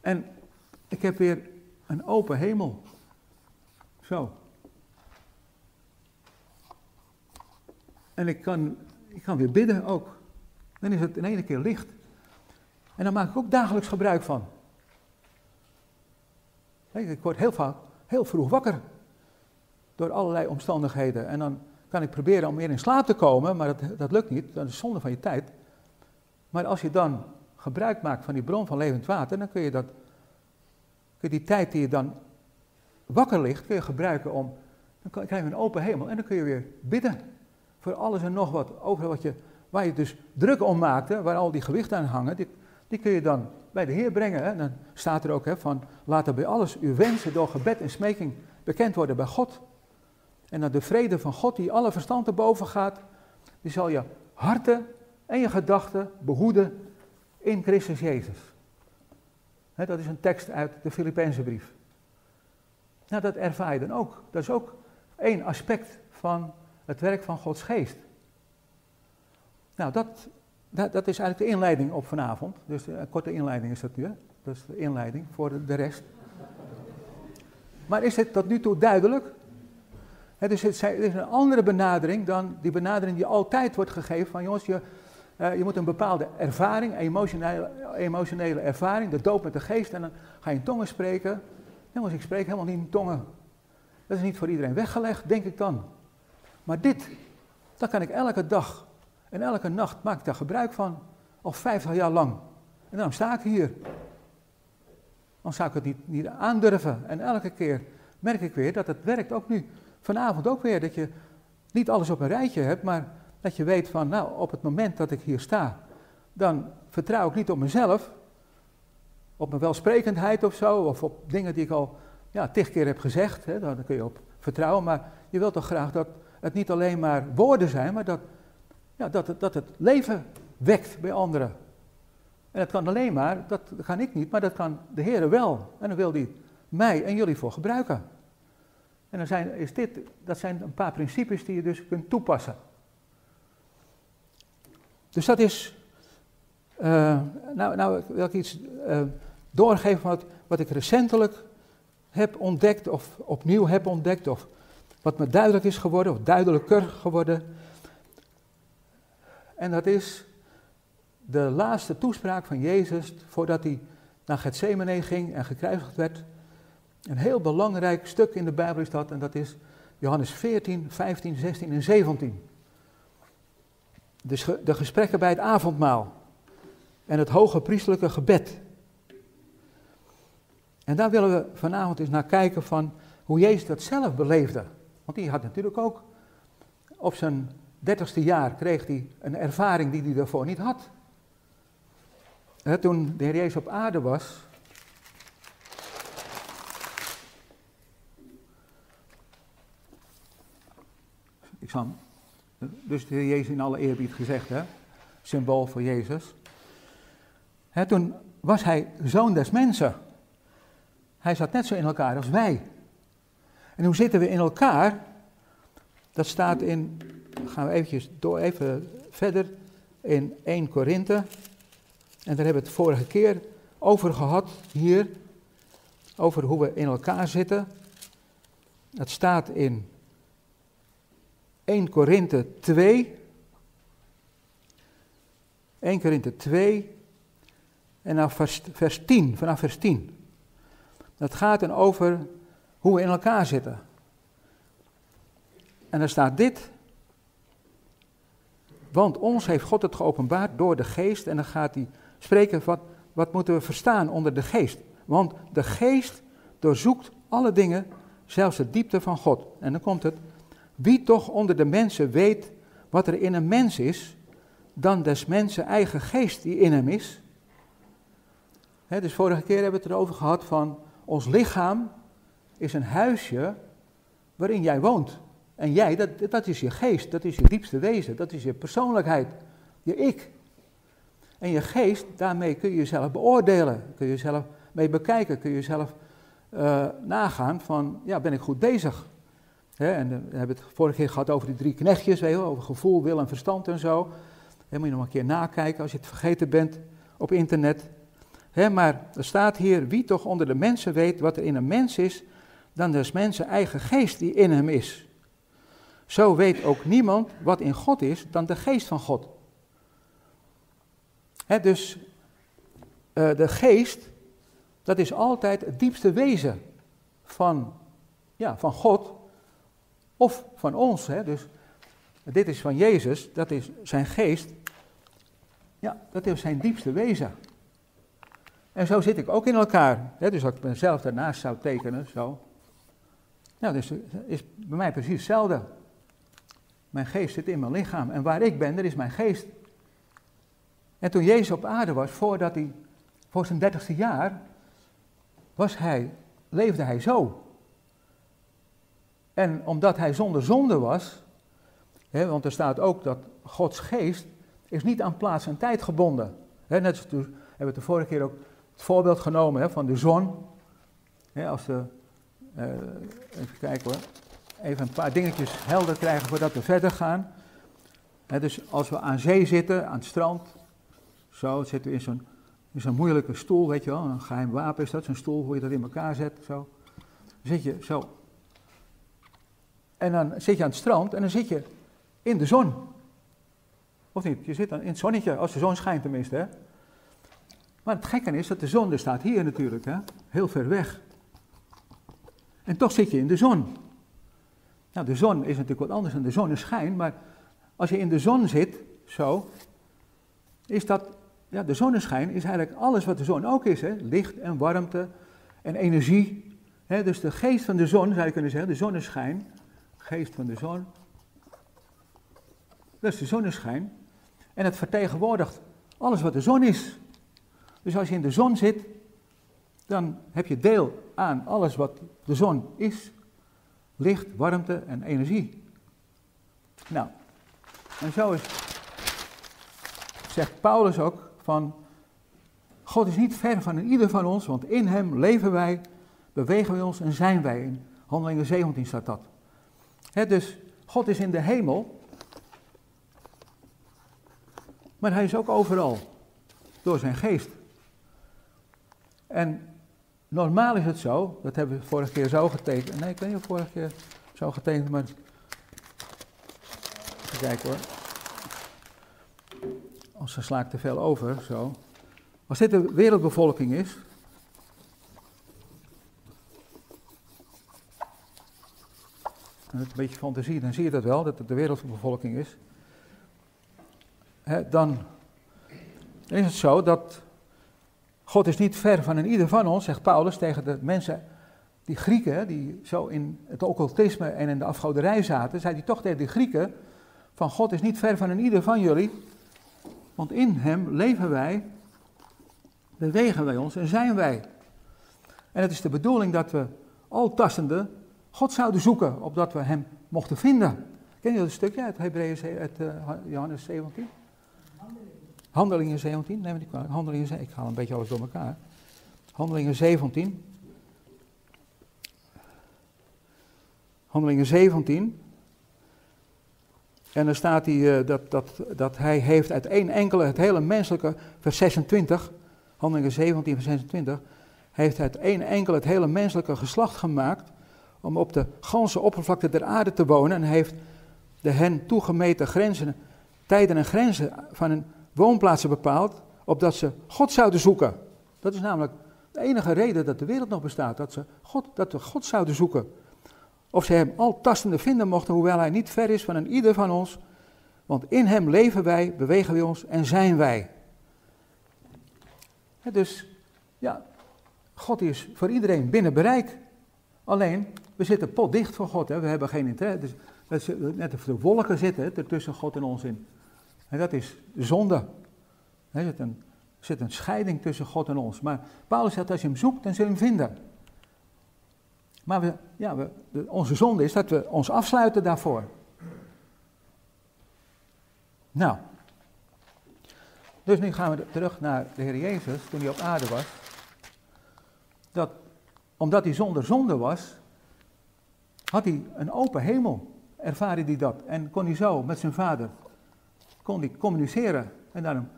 En ik heb weer een open hemel. Zo. En ik kan, ik kan weer bidden ook. Dan is het in één keer licht. En daar maak ik ook dagelijks gebruik van. Ik word heel vaak heel vroeg wakker. Door allerlei omstandigheden. En dan kan ik proberen om weer in slaap te komen, maar dat, dat lukt niet. Dat is zonde van je tijd. Maar als je dan gebruik maakt van die bron van levend water, dan kun je, dat, kun je die tijd die je dan wakker ligt, kun je gebruiken om. Dan krijg je een open hemel en dan kun je weer bidden. Voor alles en nog wat. Over wat je, waar je dus druk om maakte, waar al die gewichten aan hangen. Die, die kun je dan bij de Heer brengen. Hè? Dan staat er ook hè, van, laat er bij alles uw wensen door gebed en smeking bekend worden bij God. En dan de vrede van God die alle verstand te boven gaat, die zal je harten en je gedachten behoeden in Christus Jezus. Hè, dat is een tekst uit de Filipijnse brief. Nou, dat ervaar je dan ook. Dat is ook één aspect van het werk van Gods geest. Nou, dat dat, dat, is eigenlijk de inleiding op vanavond. Dus een korte inleiding is dat nu, hè? Dat is de inleiding voor de, rest. Maar is het tot nu toe duidelijk? dus het is een andere benadering dan die benadering die altijd wordt gegeven van jongens, je, uh, je moet een bepaalde ervaring, emotionele, emotionele ervaring, de doop met de geest en dan ga je in tongen spreken. Jongens, ik spreek helemaal niet in tongen. Dat is niet voor iedereen weggelegd, denk ik dan. Maar dit, dat kan ik elke dag en elke nacht maak ik daar gebruik van. Al 50 jaar lang. En dan sta ik hier. Dan zou ik het niet, niet aandurven. En elke keer merk ik weer dat het werkt ook nu. Vanavond ook weer. Dat je niet alles op een rijtje hebt, maar dat je weet van, nou, op het moment dat ik hier sta, dan vertrouw ik niet op mezelf, op mijn welsprekendheid of zo, of op dingen die ik al ja, tig keer heb gezegd. Hè, daar kun je op vertrouwen, maar je wilt toch graag dat het niet alleen maar woorden zijn, maar dat, ja, dat, het, dat het leven wekt bij anderen. En dat kan alleen maar, dat kan ik niet, maar dat kan de Heer wel. En dan wil hij mij en jullie voor gebruiken. En dan zijn, is dit, dat zijn een paar principes die je dus kunt toepassen. Dus dat is, uh, nou, nou wil ik iets uh, doorgeven wat, wat ik recentelijk heb ontdekt of opnieuw heb ontdekt of wat me duidelijk is geworden of duidelijker geworden. En dat is de laatste toespraak van Jezus voordat hij naar Gethsemane ging en gekruisigd werd. Een heel belangrijk stuk in de Bijbel is dat en dat is Johannes 14, 15, 16 en 17. Dus de gesprekken bij het avondmaal en het hoge priestelijke gebed. En daar willen we vanavond eens naar kijken van hoe Jezus dat zelf beleefde. Want hij had natuurlijk ook op zijn dertigste jaar kreeg hij een ervaring die hij daarvoor niet had. toen de Heer Jezus op aarde was, ik zal, dus de Heer Jezus in alle eerbied gezegd, hè? symbool voor Jezus. toen was hij zoon des mensen. Hij zat net zo in elkaar als wij. En hoe zitten we in elkaar? Dat staat in, gaan we eventjes door, even verder, in 1 Korinthe. En daar hebben we het vorige keer over gehad, hier, over hoe we in elkaar zitten. Dat staat in 1 Korinthe 2. 1 Korinthe 2 en dan vers, vers 10, vanaf vers 10. Dat gaat dan over hoe we in elkaar zitten. En er staat dit. Want ons heeft God het geopenbaard door de geest. En dan gaat hij spreken van wat moeten we verstaan onder de geest. Want de geest doorzoekt alle dingen, zelfs de diepte van God. En dan komt het. Wie toch onder de mensen weet wat er in een mens is, dan des mensen eigen geest die in hem is. dus vorige keer hebben we het erover gehad van ons lichaam is een huisje waarin jij woont. En jij, dat, dat is je geest, dat is je diepste wezen, dat is je persoonlijkheid, je ik. En je geest, daarmee kun je jezelf beoordelen, kun je jezelf mee bekijken, kun je jezelf uh, nagaan van, ja, ben ik goed bezig? en we hebben het vorige keer gehad over die drie knechtjes, over gevoel, wil en verstand en zo. Dan moet je nog een keer nakijken als je het vergeten bent op internet. maar er staat hier, wie toch onder de mensen weet wat er in een mens is, dan des mensen eigen geest die in hem is. Zo weet ook niemand wat in God is dan de geest van God. dus uh, de geest, dat is altijd het diepste wezen van, ja, van God of van ons. Dus dit is van Jezus, dat is zijn geest. Ja, dat is zijn diepste wezen. En zo zit ik ook in elkaar. Dus als ik mezelf daarnaast zou tekenen, zo. Nou, dus is bij mij precies hetzelfde. Mijn geest zit in mijn lichaam. En waar ik ben, daar is mijn geest. En toen Jezus op aarde was, voordat hij, voor zijn dertigste jaar, was hij, leefde hij zo. En omdat hij zonder zonde was, hè, want er staat ook dat Gods geest is niet aan plaats en tijd gebonden. Hè, net als hebben we de vorige keer ook het voorbeeld genomen hè, van de zon. Hè, als de, uh, even kijken hoor, even een paar dingetjes helder krijgen voordat we verder gaan. dus als we aan zee zitten, aan het strand, zo zitten we in zo'n, moeilijke stoel, weet je wel, een geheim wapen is dat, zo'n stoel, hoe je dat in elkaar zet, zo. zit je zo. En dan zit je aan het strand en dan zit je in de zon. Of niet? Je zit dan in het zonnetje, als de zon schijnt tenminste. Hè? Maar het gekke is dat de zon, er staat hier natuurlijk, hè? heel ver weg. En toch zit je in de zon. Nou, de zon is natuurlijk wat anders dan de zonneschijn, maar als je in de zon zit, zo, is dat, ja, de zonneschijn is eigenlijk alles wat de zon ook is, hè? licht en warmte en energie. Hè? Dus de geest van de zon, zou je kunnen zeggen, de zonneschijn, geest van de zon, dat is de zonneschijn. En het vertegenwoordigt alles wat de zon is. Dus als je in de zon zit, dan heb je deel aan alles wat de zon is. Licht, warmte en energie. Nou, en zo is, zegt Paulus ook van, God is niet ver van ieder van ons, want in hem leven wij, bewegen wij ons en zijn wij. In Handelingen 17 staat dat. dus God is in de hemel, maar hij is ook overal, door zijn geest. En normaal is het zo, dat hebben we vorige keer zo getekend. Nee, ik weet niet of vorige keer zo getekend, maar. Even kijken hoor. Als sla ik te veel over, zo. Als dit de wereldbevolking is. Met een beetje fantasie, dan zie je dat wel, dat het de wereldbevolking is. dan is het zo dat God is niet ver van ieder van ons, zegt Paulus tegen de mensen, die Grieken, die zo in het occultisme en in de afgoderij zaten, zei hij toch tegen de Grieken, van God is niet ver van ieder van jullie, want in hem leven wij, bewegen wij ons en zijn wij. En het is de bedoeling dat we al tastende God zouden zoeken, opdat we hem mochten vinden. Ken je dat stukje uit Hebreeën, uit uh, Johannes 17? Handelingen 17, neem niet kwalijk. Handelingen 17, ik haal een beetje alles door elkaar. Handelingen 17. Handelingen 17. En dan staat hij uh, dat, dat, dat hij heeft uit één enkele, het hele menselijke, vers 26, Handelingen 17, vers 26, heeft uit één enkele het hele menselijke geslacht gemaakt om op de ganse oppervlakte der aarde te wonen en heeft de hen toegemeten grenzen, tijden en grenzen van een woonplaatsen bepaald, opdat ze God zouden zoeken. Dat is namelijk de enige reden dat de wereld nog bestaat, dat, ze God, dat we God zouden zoeken. Of ze hem al tastende vinden mochten, hoewel hij niet ver is van een ieder van ons. Want in hem leven wij, bewegen wij ons en zijn wij. dus ja, God is voor iedereen binnen bereik. Alleen, we zitten potdicht voor God. Hè. We hebben geen interesse. Dus, net of de wolken zitten er tussen God en ons in. En dat is zonde. Er zit een, zit een scheiding tussen God en ons. Maar Paulus zegt, als je hem zoekt, dan zul je hem vinden. Maar we, ja, we, onze zonde is dat we ons afsluiten daarvoor. Nou, dus nu gaan we terug naar de Heer Jezus toen hij op aarde was. Dat, omdat hij zonder zonde was, had hij een open hemel. Ervaarde hij dat en kon hij zo met zijn vader kon hij communiceren. En daarom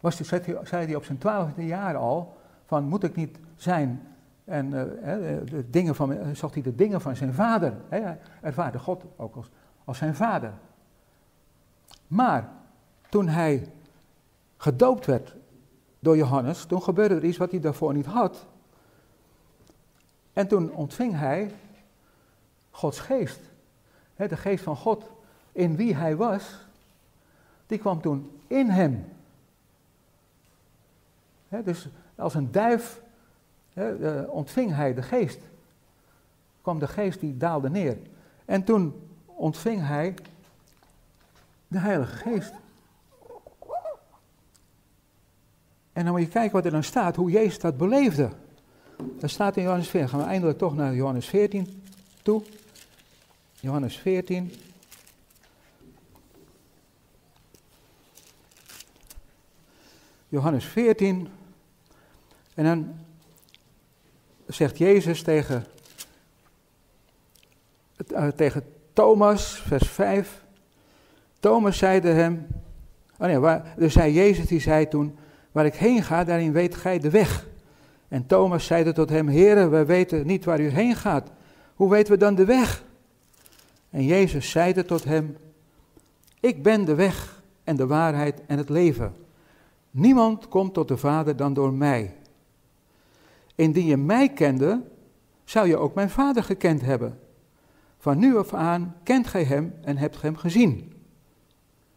was die, zei hij op zijn twaalfde jaar al, van moet ik niet zijn en uh, de dingen van, zocht hij de dingen van zijn vader. Hij ervaarde God ook als, als zijn vader. Maar toen hij gedoopt werd door Johannes, toen gebeurde er iets wat hij daarvoor niet had. En toen ontving hij Gods geest. De geest van God in wie hij was die kwam toen in hem. dus als een duif eh, ontving hij de geest. Kwam de geest die daalde neer. En toen ontving hij de Heilige Geest. En dan moet je kijken wat er dan staat, hoe Jezus dat beleefde. Dat staat in Johannes 14. Gaan we eindelijk toch naar Johannes 14 toe. Johannes 14. Johannes 14. En dan zegt Jezus tegen, uh, tegen Thomas, vers 5. Thomas zeide hem, oh nee, waar, dus zei Jezus, die zei toen, waar ik heen ga, daarin weet gij de weg En Thomas zeide tot hem, Heere, wij weten niet waar u heen gaat. Hoe weten we dan de weg? En Jezus zeide tot hem, ik ben de weg en de waarheid en het leven. Niemand komt tot de Vader dan door mij. Indien je mij kende, zou je ook mijn Vader gekend hebben. Van nu af aan kent gij hem en hebt hem gezien.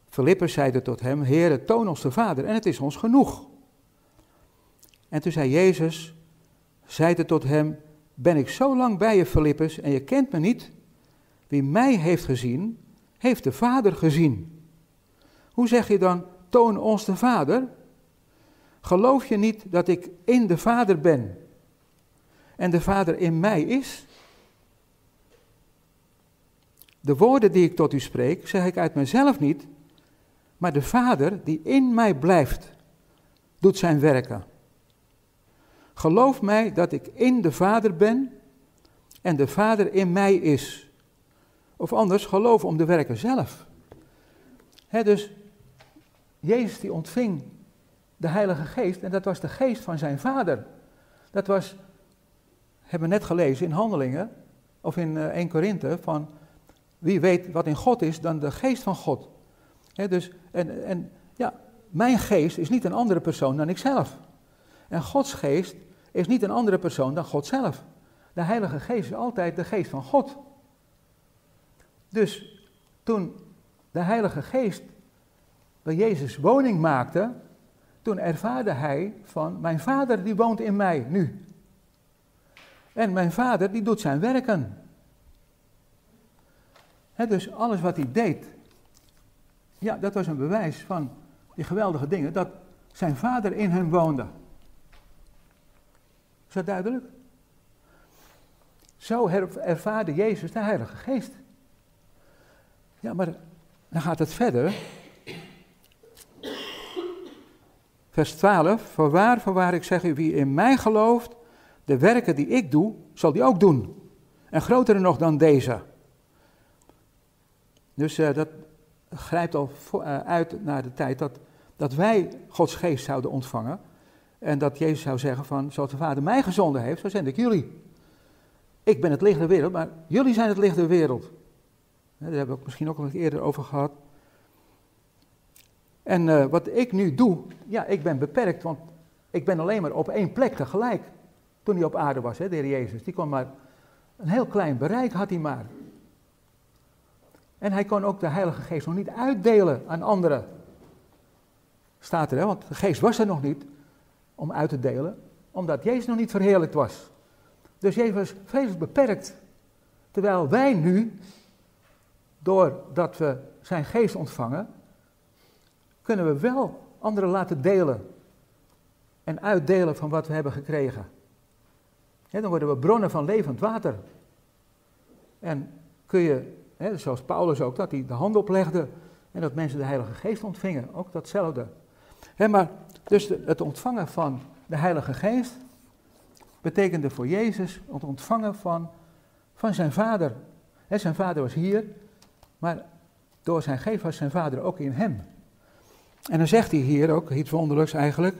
Filippus zeide tot hem, Heere, toon ons de Vader en het is ons genoeg. En toen zei Jezus, zeide tot hem, ben ik zo lang bij je, Filippus, en je kent me niet? Wie mij heeft gezien, heeft de Vader gezien. Hoe zeg je dan, toon ons de Vader? Geloof je niet dat ik in de Vader ben en de Vader in mij is? De woorden die ik tot u spreek, zeg ik uit mezelf niet, maar de Vader die in mij blijft, doet zijn werken. Geloof mij dat ik in de Vader ben en de Vader in mij is. Of anders, geloof om de werken zelf. dus Jezus die ontving de Heilige Geest en dat was de geest van zijn Vader. Dat was, hebben we net gelezen in Handelingen, of in 1 eh, Korinthe, van wie weet wat in God is dan de geest van God. dus, en, en ja, mijn geest is niet een andere persoon dan ikzelf. En Gods geest is niet een andere persoon dan God zelf. De Heilige Geest is altijd de geest van God. Dus toen de Heilige Geest bij Jezus woning maakte, toen ervaarde hij van mijn vader die woont in mij nu. En mijn vader die doet zijn werken. dus alles wat hij deed, ja, dat was een bewijs van die geweldige dingen, dat zijn vader in hem woonde. Is dat duidelijk? Zo ervaarde Jezus de Heilige Geest. Ja, maar dan gaat het verder. Vers 12. Voorwaar, voorwaar, ik zeg u, wie in mij gelooft, de werken die ik doe, zal die ook doen. En grotere nog dan deze. Dus uh, dat grijpt al uh, uit naar de tijd dat, dat wij Gods geest zouden ontvangen. En dat Jezus zou zeggen van, zoals de Vader mij gezonden heeft, zo zend ik jullie. Ik ben het licht der wereld, maar jullie zijn het licht der wereld. Daar hebben we het misschien ook al eerder over gehad. En uh, wat ik nu doe, ja, ik ben beperkt, want ik ben alleen maar op één plek tegelijk. Toen hij op aarde was, hè, de Heer Jezus. Die kon maar een heel klein bereik had hij maar. En hij kon ook de Heilige Geest nog niet uitdelen aan anderen. Staat er, hè? want de Geest was er nog niet om uit te delen, omdat Jezus nog niet verheerlijkt was. Dus Jezus was vreselijk beperkt. Terwijl wij nu, doordat we zijn geest ontvangen, kunnen we wel anderen laten delen en uitdelen van wat we hebben gekregen. dan worden we bronnen van levend water. En kun je, zoals Paulus ook, dat hij de hand oplegde en dat mensen de Heilige Geest ontvingen, ook datzelfde. maar dus het ontvangen van de Heilige Geest betekende voor Jezus het ontvangen van, van zijn vader. zijn vader was hier, maar door zijn geest was zijn vader ook in hem. En dan zegt hij hier ook iets wonderlijks eigenlijk.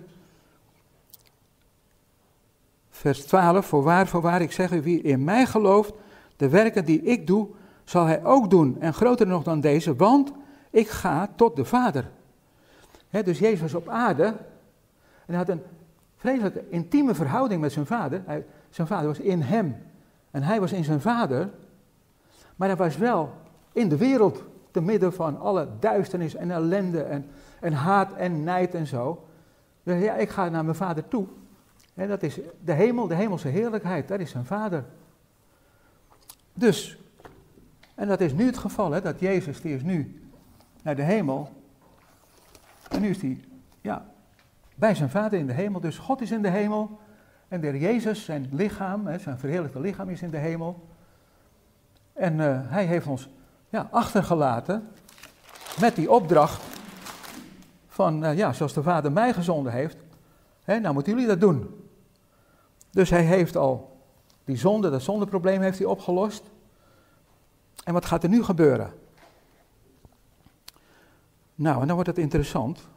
Vers 12, voorwaar, voorwaar, ik zeg u, wie in mij gelooft, de werken die ik doe, zal hij ook doen. En groter nog dan deze, want ik ga tot de Vader. dus Jezus op aarde en hij had een vreselijke intieme verhouding met zijn vader. Hij, zijn vader was in hem en hij was in zijn vader. Maar hij was wel in de wereld, te midden van alle duisternis en ellende en, en haat en nijd en zo. Dus ja, ik ga naar mijn vader toe. En dat is de hemel, de hemelse heerlijkheid, dat is zijn vader. Dus, en dat is nu het geval, hè, dat Jezus, die is nu naar de hemel. En nu is hij, ja, bij zijn vader in de hemel. Dus God is in de hemel. En de Jezus, zijn lichaam, hè, zijn verheerlijkte lichaam is in de hemel. En uh, hij heeft ons ja, achtergelaten met die opdracht van, uh, ja, zoals de Vader mij gezonden heeft, hè, nou moeten jullie dat doen. Dus hij heeft al die zonde, dat zondeprobleem heeft hij opgelost. En wat gaat er nu gebeuren? Nou, en dan wordt het interessant.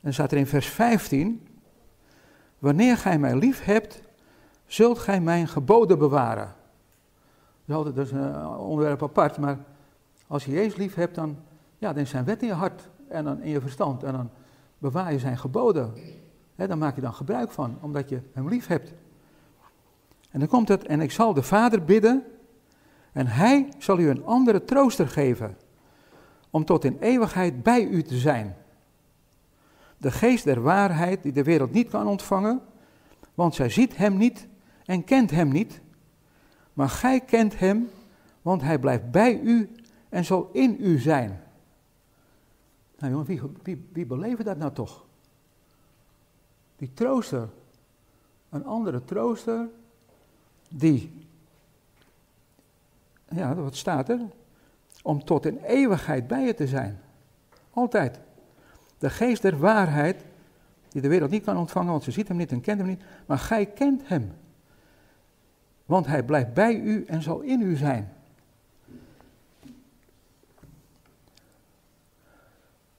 En staat er in vers 15. Wanneer gij mij lief hebt, zult gij mijn geboden bewaren. Dat is een onderwerp apart, maar als je Jezus lief hebt, dan, ja, dan is zijn wet in je hart en dan in je verstand. En dan bewaar je zijn geboden. He, dan maak je dan gebruik van, omdat je hem lief hebt. En dan komt het, en ik zal de Vader bidden, en hij zal u een andere trooster geven, om tot in eeuwigheid bij u te zijn. De geest der waarheid die de wereld niet kan ontvangen, want zij ziet hem niet en kent hem niet. Maar gij kent hem, want hij blijft bij u en zal in u zijn. Nou jongen, wie, wie, wie beleven dat nou toch? Die trooster, een andere trooster, die, ja, wat staat er? Om tot in eeuwigheid bij je te zijn. Altijd. De geest der waarheid, die de wereld niet kan ontvangen, want ze ziet hem niet en kent hem niet, maar gij kent hem. Want hij blijft bij u en zal in u zijn.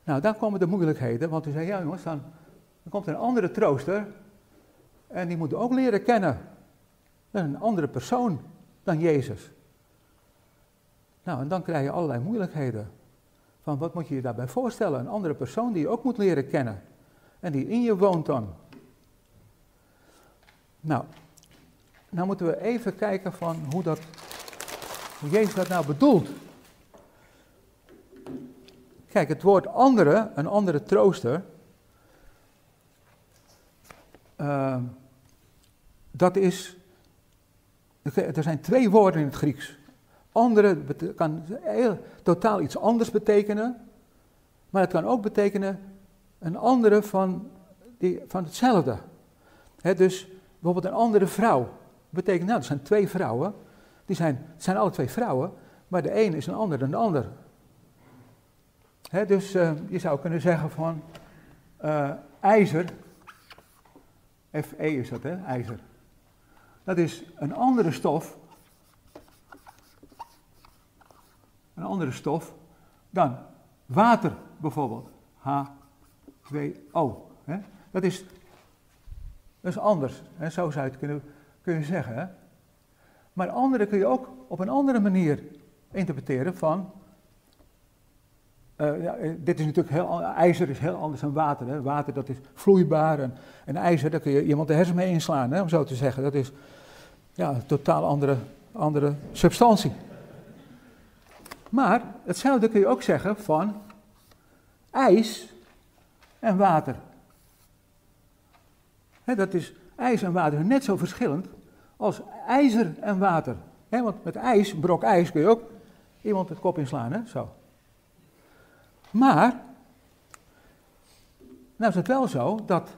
Nou, dan komen de moeilijkheden, want u zei, ja jongens, dan, komt een andere trooster en die moet ook leren kennen. Een andere persoon dan Jezus. Nou, en dan krijg je allerlei moeilijkheden. Van wat moet je je daarbij voorstellen? Een andere persoon die je ook moet leren kennen. En die in je woont dan. Nou, nou moeten we even kijken van hoe, dat, hoe Jezus dat nou bedoelt. Kijk, het woord andere, een andere trooster, uh, dat is, er zijn twee woorden in het Grieks. Andere kan heel, totaal iets anders betekenen, maar het kan ook betekenen een andere van, die, van hetzelfde. dus bijvoorbeeld een andere vrouw. Betekent, nou, er zijn twee vrouwen, die zijn, het zijn alle twee vrouwen, maar de een is een ander dan de ander. Dus uh, je zou kunnen zeggen van uh, ijzer, Fe is dat, hè, ijzer. Dat is een andere stof een andere stof dan water bijvoorbeeld. H2O. Hè? Dat, is, dat is anders. Hè? Zo zou je het kunnen, kunnen zeggen. Maar andere kun je ook op een andere manier interpreteren van... Uh, ja, eh, dit is natuurlijk heel, ijzer is heel anders dan water. Hè? Water dat is vloeibaar en, ijzer, daar kun je iemand de hersen mee inslaan, hè? om zo te zeggen. Dat is ja, een totaal andere, andere substantie. Maar hetzelfde kun je ook zeggen van ijs en water. dat is ijs en water net zo verschillend als ijzer en water. want met ijs, brok ijs, kun je ook iemand het kop inslaan, hè? zo. Maar, nou is het wel zo dat,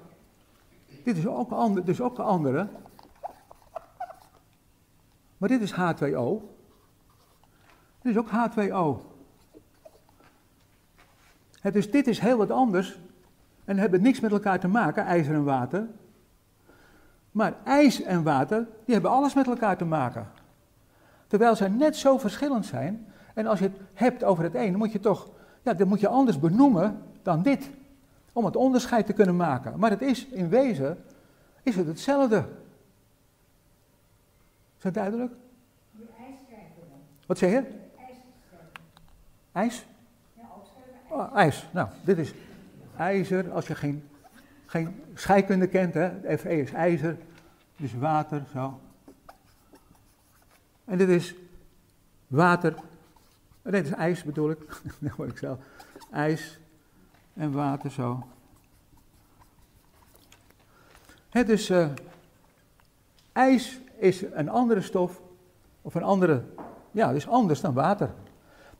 dit is ook, ander, dus ook een andere, maar dit is H2O, dit is ook H2O. dus dit is heel wat anders en hebben niks met elkaar te maken, ijzer en water. Maar ijs en water, die hebben alles met elkaar te maken. Terwijl ze net zo verschillend zijn. En als je het hebt over het een, dan moet je toch, ja, dan moet je anders benoemen dan dit. Om het onderscheid te kunnen maken. Maar het is in wezen, is het hetzelfde. Is dat duidelijk? Wat zeg je? IJs? Ja, oh, ijs. Nou, dit is ijzer. Als je geen, geen scheikunde kent, hè. Fe is ijzer. Dit is water, zo. En dit is water. Nee, dit is ijs bedoel ik. [LAUGHS] Dat hoor ik zelf. IJs en water, zo. Het dus uh, ijs is een andere stof, of een andere, ja, is anders dan water.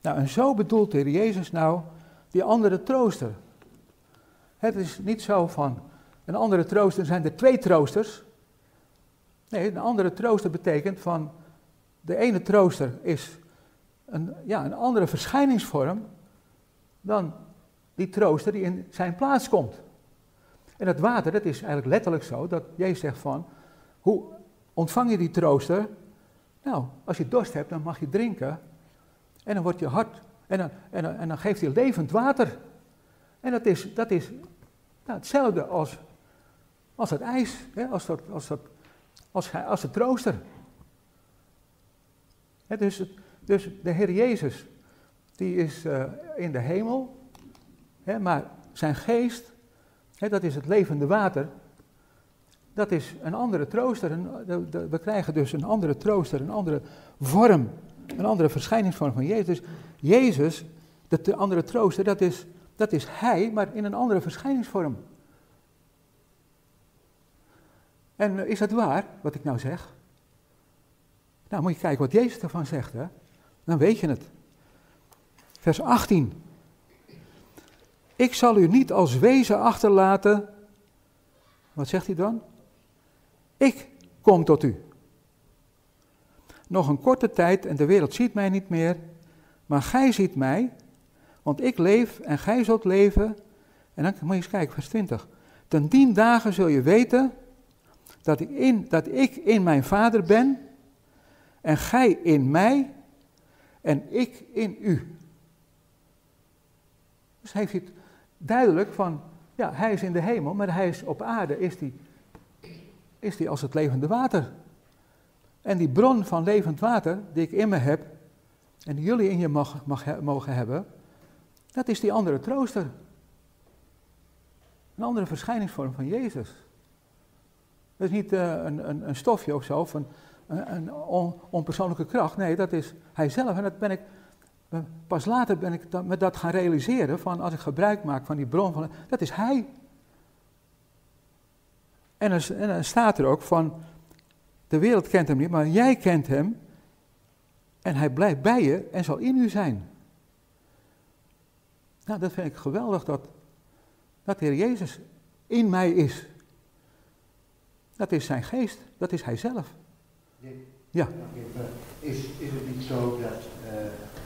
Nou, en zo bedoelt de Heer Jezus nou die andere trooster. Het is niet zo van een andere trooster, zijn er twee troosters. Nee, een andere trooster betekent van de ene trooster is een, ja, een andere verschijningsvorm dan die trooster die in zijn plaats komt. En het water, dat is eigenlijk letterlijk zo, dat Jezus zegt van, hoe ontvang je die trooster? Nou, als je dorst hebt, dan mag je drinken en dan wordt je hart, en dan, en dan, en dan geeft hij levend water. En dat is, dat is nou, hetzelfde als als het ijs, hè, als, dat, als, dat, als, als de trooster. Hè, dus, dus de Heer Jezus, die is uh, in de hemel, hè, maar zijn geest, hè, dat is het levende water, dat is een andere trooster. We krijgen dus een andere trooster, een andere vorm, een andere verschijningsvorm van Jezus. Dus Jezus, de andere trooster, dat is, dat is Hij, maar in een andere verschijningsvorm. En eh, is dat waar, wat ik nou zeg? Nou, moet je kijken wat Jezus ervan zegt, hè? Dan weet je het. Vers 18. Ik zal u niet als wezen achterlaten. Wat zegt hij dan? Ik kom tot u. Nog een korte tijd en de wereld ziet mij niet meer, maar gij ziet mij, want ik leef en gij zult leven. En dan moet je eens kijken, vers 20. Ten dien dagen zul je weten dat ik in, dat ik in mijn vader ben en gij in mij en ik in u. Dus heeft hij het duidelijk van, ja, hij is in de hemel, maar hij is op aarde, is hij is die als het levende water. En die bron van levend water die ik in me heb en die jullie in je mag, mag, mogen hebben, dat is die andere trooster. Een andere verschijningsvorm van Jezus. Dat is niet uh, een, een, een, stofje of zo, of een, on, onpersoonlijke kracht. Nee, dat is Hij zelf. En dat ben ik, pas later ben ik dat, me dat gaan realiseren, van als ik gebruik maak van die bron, van, dat is Hij. En dan, staat er ook van, de wereld kent hem niet, maar jij kent hem en hij blijft bij je en zal in u zijn. Nou, dat vind ik geweldig dat, dat de Heer Jezus in mij is. Dat is zijn geest, dat is hij zelf. Ja. Is, is het niet zo dat uh,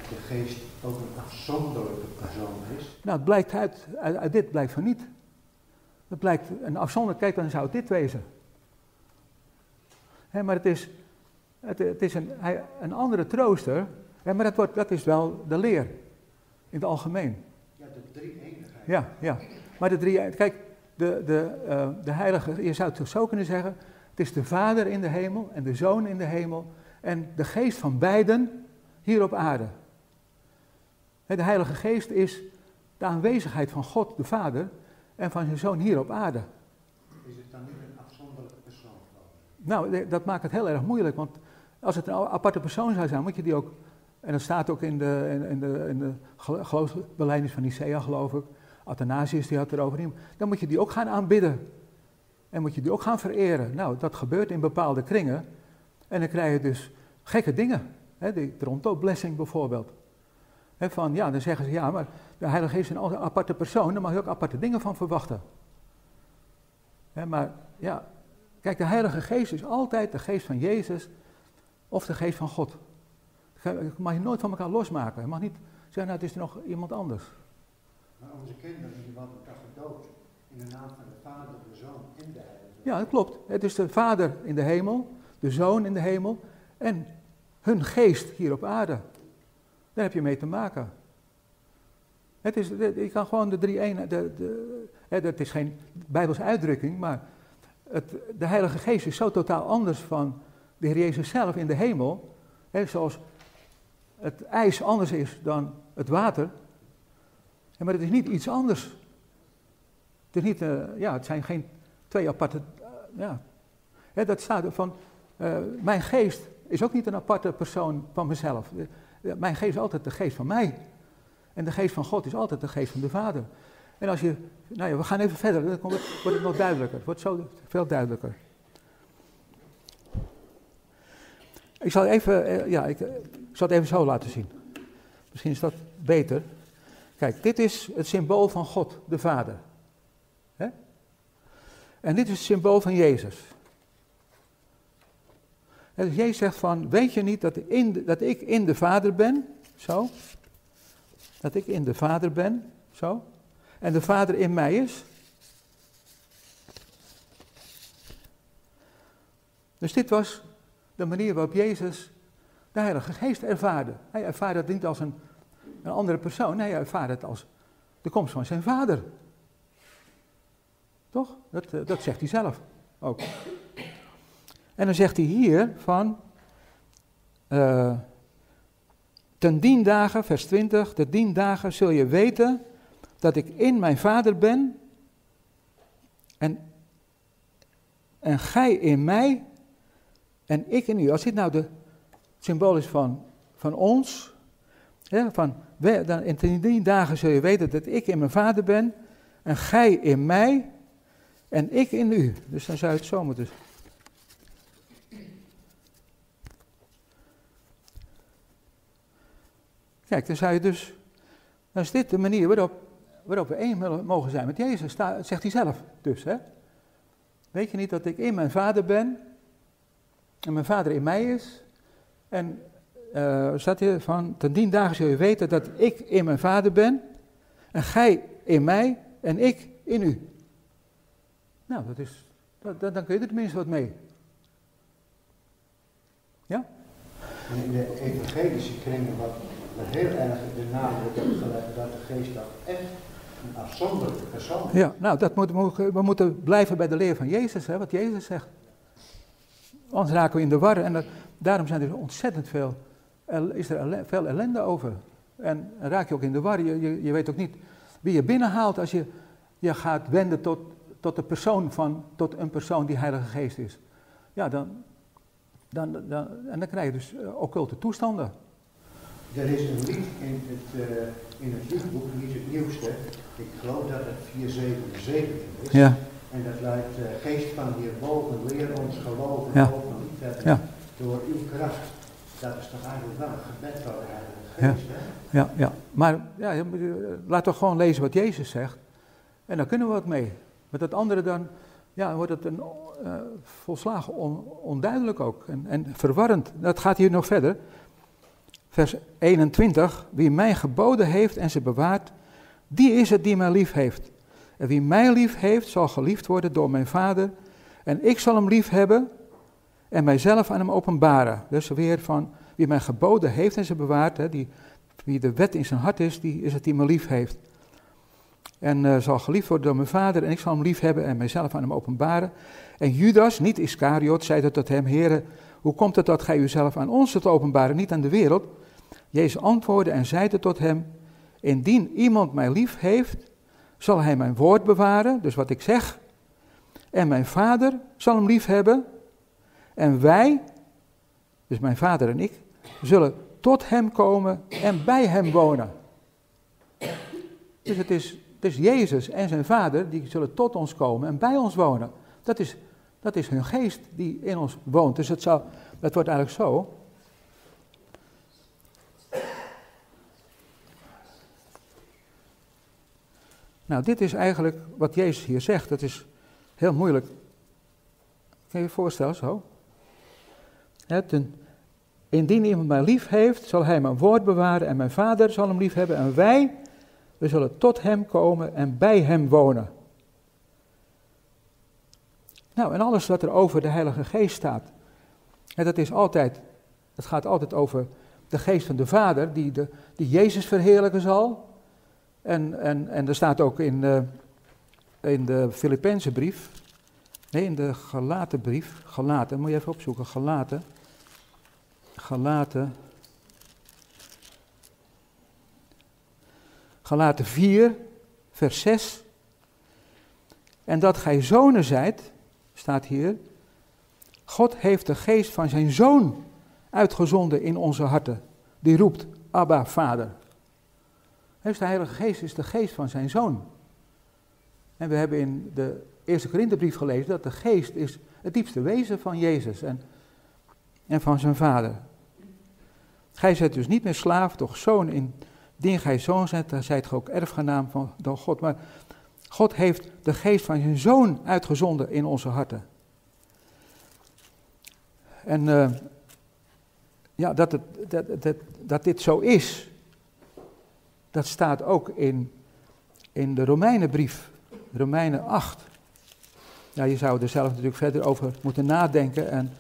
de geest ook een afzonderlijke persoon is? Nou, het blijkt uit, uit, uit dit blijkt van niet. Dat blijkt een afzonderlijk, kijk dan zou het dit wezen. maar het is, het, het is een, een, andere trooster, maar dat, wordt, dat is wel de leer in het algemeen. Ja, de drie eenigheid. Ja, ja. Maar de drie, kijk, de, de, uh, de heilige, je zou het zo kunnen zeggen, het is de Vader in de hemel en de Zoon in de hemel en de geest van beiden hier op aarde. De Heilige Geest is de aanwezigheid van God, de Vader, en van zijn zoon hier op aarde. Is het dan niet een afzonderlijke persoon? Nou, dat maakt het heel erg moeilijk, want als het een aparte persoon zou zijn, moet je die ook, en dat staat ook in de, in, de, in de geloofsbeleidnis van Nicea, geloof ik, Athanasius die had erover, dan moet je die ook gaan aanbidden. En moet je die ook gaan vereren. Nou, dat gebeurt in bepaalde kringen. En dan krijg je dus gekke dingen. De Toronto-blessing bijvoorbeeld. Van, ja, dan zeggen ze, ja, maar de Heilige Geest is een aparte persoon, daar mag je ook aparte dingen van verwachten. maar ja, kijk, de Heilige Geest is altijd de geest van Jezus of de geest van God. Dat mag je nooit van elkaar losmaken. Je mag niet zeggen, nou, het is nog iemand anders. Maar onze kinderen die worden elkaar gedood in de naam van de Vader, de Zoon en de Heilige Ja, dat klopt. Het is de Vader in de hemel, de Zoon in de hemel en hun geest hier op aarde. Daar heb je mee te maken. Het is, je kan gewoon de drie eenheid, de, het is geen bijbelse uitdrukking, maar het, de Heilige Geest is zo totaal anders van de Heer Jezus zelf in de hemel. Zoals het ijs anders is dan het water. maar het is niet iets anders. Het, niet, uh, ja, het zijn geen twee aparte. Uh, ja. Dat staat van. Uh, mijn geest is ook niet een aparte persoon van mezelf. Mijn geest is altijd de geest van mij. En de geest van God is altijd de geest van de Vader. En als je, nou ja, we gaan even verder, dan wordt het nog duidelijker. Het wordt zo veel duidelijker. Ik zal even, eh, ja, ik, ik zal het even zo laten zien. Misschien is dat beter. Kijk, dit is het symbool van God, de Vader. En dit is het symbool van Jezus. En Jezus zegt van, weet je niet dat, in dat ik in de Vader ben? Zo. Dat ik in de Vader ben? Zo. En de Vader in mij is? Dus dit was de manier waarop Jezus de Heilige Geest ervaarde. Hij ervaarde het niet als een, een andere persoon, nee, hij ervaarde het als de komst van zijn Vader. Toch? Dat, eh, dat zegt hij zelf ook. En dan zegt hij hier van, uh, ten dien dagen, vers 20, ten dien dagen zul je weten dat ik in mijn vader ben en, en gij in mij en ik in u. Als dit nou de symbool is van, van ons, van, dan, in dien dagen zul je weten dat ik in mijn vader ben en gij in mij en ik in u. Dus dan zou je het zo moeten Kijk, dan zou je dus, dan is dit de manier waarop, waarop we één mogen zijn met Jezus, dat zegt hij zelf dus. Hè? Weet je niet dat ik in mijn vader ben en mijn vader in mij is? En uh, staat hier van, ten dien dagen zul je weten dat ik in mijn vader ben en gij in mij en ik in u. Nou, dat is, dat, dan kun je er tenminste wat mee. Ja? In de evangelische kringen wat heel erg de nadruk gelegd dat de geest dat echt een afzonderlijke persoon is. Ja, nou, dat moet, we moeten blijven bij de leer van Jezus, hè, wat Jezus zegt. Anders raken we in de war en daarom zijn er ontzettend veel, is er veel ellende over. En raak je ook in de war, je, je, je weet ook niet wie je binnenhaalt als je je gaat wenden tot, tot de persoon van, tot een persoon die Heilige Geest is. Ja, dan, dan, dan, en dan krijg je dus uh, occulte toestanden. Er is een lied in het, uh, in het liedboek, niet het nieuwste, ik geloof dat het 477 is. Ja. En dat luidt, uh, geest van hierboven, leer ons geloven, ja. liefhebben ja. door uw kracht. Dat is toch eigenlijk wel een gebed van de Heilige Geest, ja. hè? Ja, ja. Maar ja, laat toch gewoon lezen wat Jezus zegt. En dan kunnen we wat mee. Met dat andere dan, ja, wordt het een, uh, volslagen on, onduidelijk ook. En, en verwarrend. Dat gaat hier nog verder. Vers 21. Wie mij geboden heeft en ze bewaart, die is het die mij lief heeft. En wie mij lief heeft, zal geliefd worden door mijn Vader. En ik zal hem lief hebben en mijzelf aan hem openbaren. Dus weer van wie mij geboden heeft en ze bewaart, hè, die, wie de wet in zijn hart is, die is het die me lief heeft. En uh, zal geliefd worden door mijn vader en ik zal hem lief hebben en mijzelf aan hem openbaren. En Judas, niet Iscariot, zei tot hem, heren, hoe komt het dat gij uzelf aan ons zult openbaren, niet aan de wereld? Jezus antwoordde en zeide tot hem, indien iemand mij lief heeft, zal hij mijn woord bewaren, dus wat ik zeg. En mijn vader zal hem lief hebben. En wij, dus mijn vader en ik, zullen tot hem komen en bij hem wonen. Dus het is, is Jezus en zijn vader die zullen tot ons komen en bij ons wonen. Dat is, dat is hun geest die in ons woont. Dus het wordt eigenlijk zo. Nou, dit is eigenlijk wat Jezus hier zegt. Dat is heel moeilijk. Kan je je voorstellen zo? indien iemand mij lief heeft, zal hij mijn woord bewaren en mijn vader zal hem lief hebben en wij, we zullen tot hem komen en bij hem wonen. Nou, en alles wat er over de Heilige Geest staat, en dat is altijd, het gaat altijd over de geest van de Vader, die, de, die Jezus verheerlijken zal. En, en, en er staat ook in, uh, in de Filipijnse brief, nee, in de Galaten brief, Galaten, moet je even opzoeken, Galaten, Galaten, Galaten 4, vers 6. En dat gij zonen zijt, staat hier, God heeft de geest van zijn zoon uitgezonden in onze harten. Die roept, Abba, Vader. Dus de Heilige Geest is de geest van zijn zoon. En we hebben in de eerste Korinthebrief gelezen dat de geest is het diepste wezen van Jezus en, en van zijn vader. Gij zijt dus niet meer slaaf, doch zoon. Indien gij zoon zijt, dan zijt gij ook erfgenaam van door God. Maar God heeft de geest van zijn zoon uitgezonden in onze harten. En uh, ja, dat, het, dat, dat, dat dit zo is, dat staat ook in, in de Romeinenbrief, Romeinen 8. Ja, je zou er zelf natuurlijk verder over moeten nadenken en,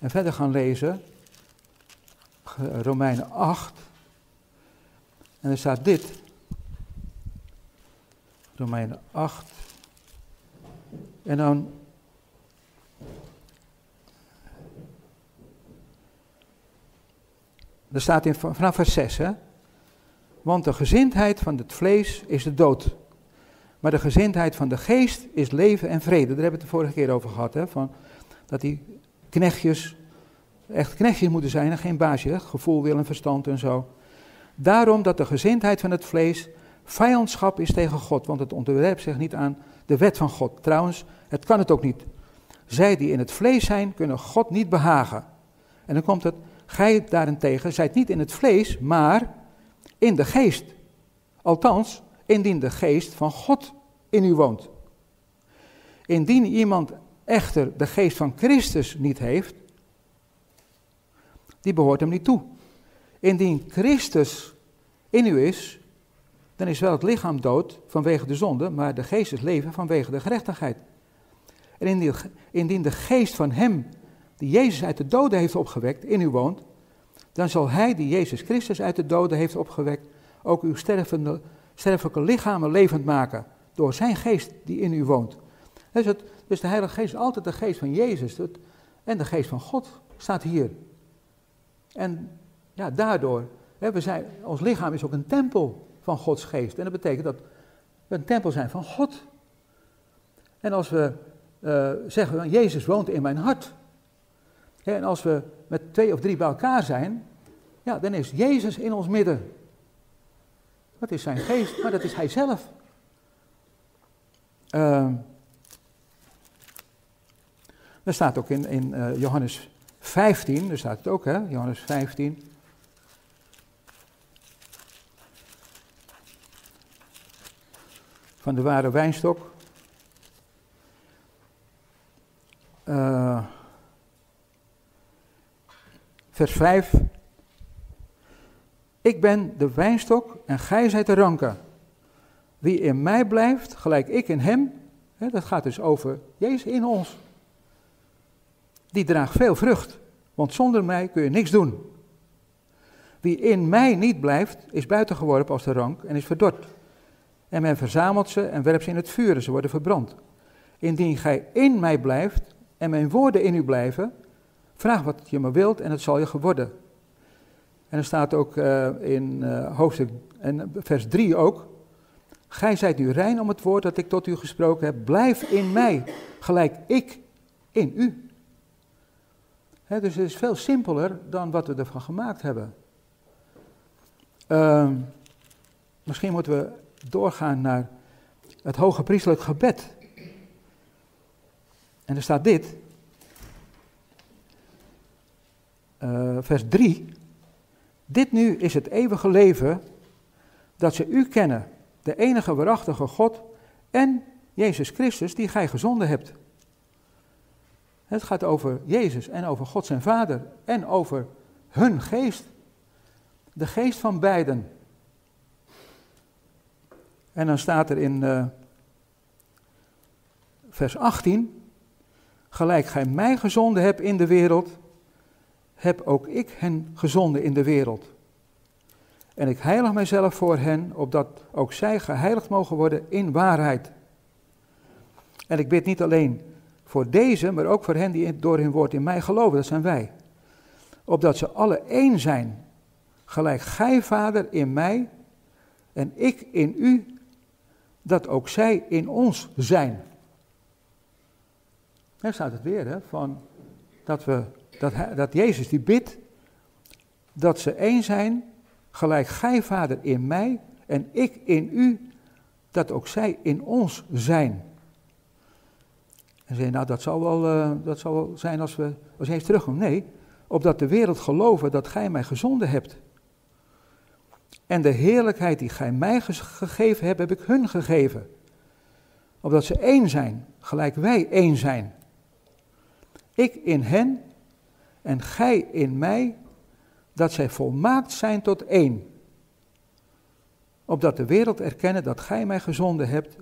en verder gaan lezen. Romeinen 8. En er staat dit. Romeinen 8. En dan. Er staat in, vanaf vers 6, hè? Want de gezindheid van het vlees is de dood. Maar de gezindheid van de geest is leven en vrede. Daar hebben we het de vorige keer over gehad. Hè? Van, dat die knechtjes echt knechtjes moeten zijn en geen baasje. Gevoel, wil en verstand en zo. Daarom dat de gezindheid van het vlees vijandschap is tegen God. Want het onderwerpt zich niet aan de wet van God. Trouwens, het kan het ook niet. Zij die in het vlees zijn, kunnen God niet behagen. En dan komt het, gij daarentegen zijt niet in het vlees, maar in de geest. Althans, indien de geest van God in u woont. Indien iemand echter de geest van Christus niet heeft, die behoort hem niet toe. Indien Christus in u is, dan is wel het lichaam dood vanwege de zonde, maar de geest is leven vanwege de gerechtigheid. En indien, de geest van hem, die Jezus uit de doden heeft opgewekt, in u woont, dan zal hij die Jezus Christus uit de doden heeft opgewekt, ook uw stervende, sterfelijke lichamen levend maken, door zijn geest die in u woont. Dus, het, dus de Heilige Geest is altijd de geest van Jezus en de geest van God staat hier. En ja, daardoor, hè, we zijn, ons lichaam is ook een tempel van Gods geest. En dat betekent dat we een tempel zijn van God. En als we uh, zeggen, Jezus woont in mijn hart. en als we met twee of drie bij elkaar zijn, ja, dan is Jezus in ons midden. Dat is zijn geest, maar dat is hij zelf. Uh, er staat ook in, in uh, Johannes 15, daar staat het ook, hè, Johannes 15. Van de ware wijnstok. Uh, vers 5. Ik ben de wijnstok en gij zijt de ranken. Wie in mij blijft, gelijk ik in hem, hè, dat gaat dus over Jezus in ons die draagt veel vrucht, want zonder mij kun je niks doen. Wie in mij niet blijft, is buitengeworpen als de rank en is verdord. En men verzamelt ze en werpt ze in het vuur en ze worden verbrand. Indien gij in mij blijft en mijn woorden in u blijven, vraag wat je me wilt en het zal je geworden. En er staat ook uh, in uh, hoofdstuk en vers 3 ook. Gij zijt nu rein om het woord dat ik tot u gesproken heb. Blijf in mij, gelijk ik in u dus het is veel simpeler dan wat we ervan gemaakt hebben. Uh, misschien moeten we doorgaan naar het hoge priestelijk gebed. En er staat dit. Uh, vers 3. Dit nu is het eeuwige leven dat ze u kennen, de enige waarachtige God en Jezus Christus die gij gezonden hebt. Het gaat over Jezus en over God zijn Vader en over hun geest. De geest van beiden. En dan staat er in uh, vers 18: Gelijk gij mij gezonden hebt in de wereld, heb ook ik hen gezonden in de wereld. En ik heilig mijzelf voor hen, opdat ook zij geheiligd mogen worden in waarheid. En ik bid niet alleen voor deze, maar ook voor hen die door hun woord in mij geloven, dat zijn wij. Opdat ze alle één zijn, gelijk gij, Vader, in mij en ik in u, dat ook zij in ons zijn. Daar staat het weer, hè, van dat, we, dat, dat Jezus die bidt, dat ze één zijn, gelijk gij, Vader, in mij en ik in u, dat ook zij in ons zijn. En zei, nou dat zal wel, uh, dat zal wel zijn als, we, als Jezus terugkomt. Nee, opdat de wereld geloven dat gij mij gezonden hebt. En de heerlijkheid die gij mij gegeven hebt, heb ik hun gegeven. Opdat ze één zijn, gelijk wij één zijn. Ik in hen en gij in mij, dat zij volmaakt zijn tot één. Opdat de wereld erkennen dat gij mij gezonden hebt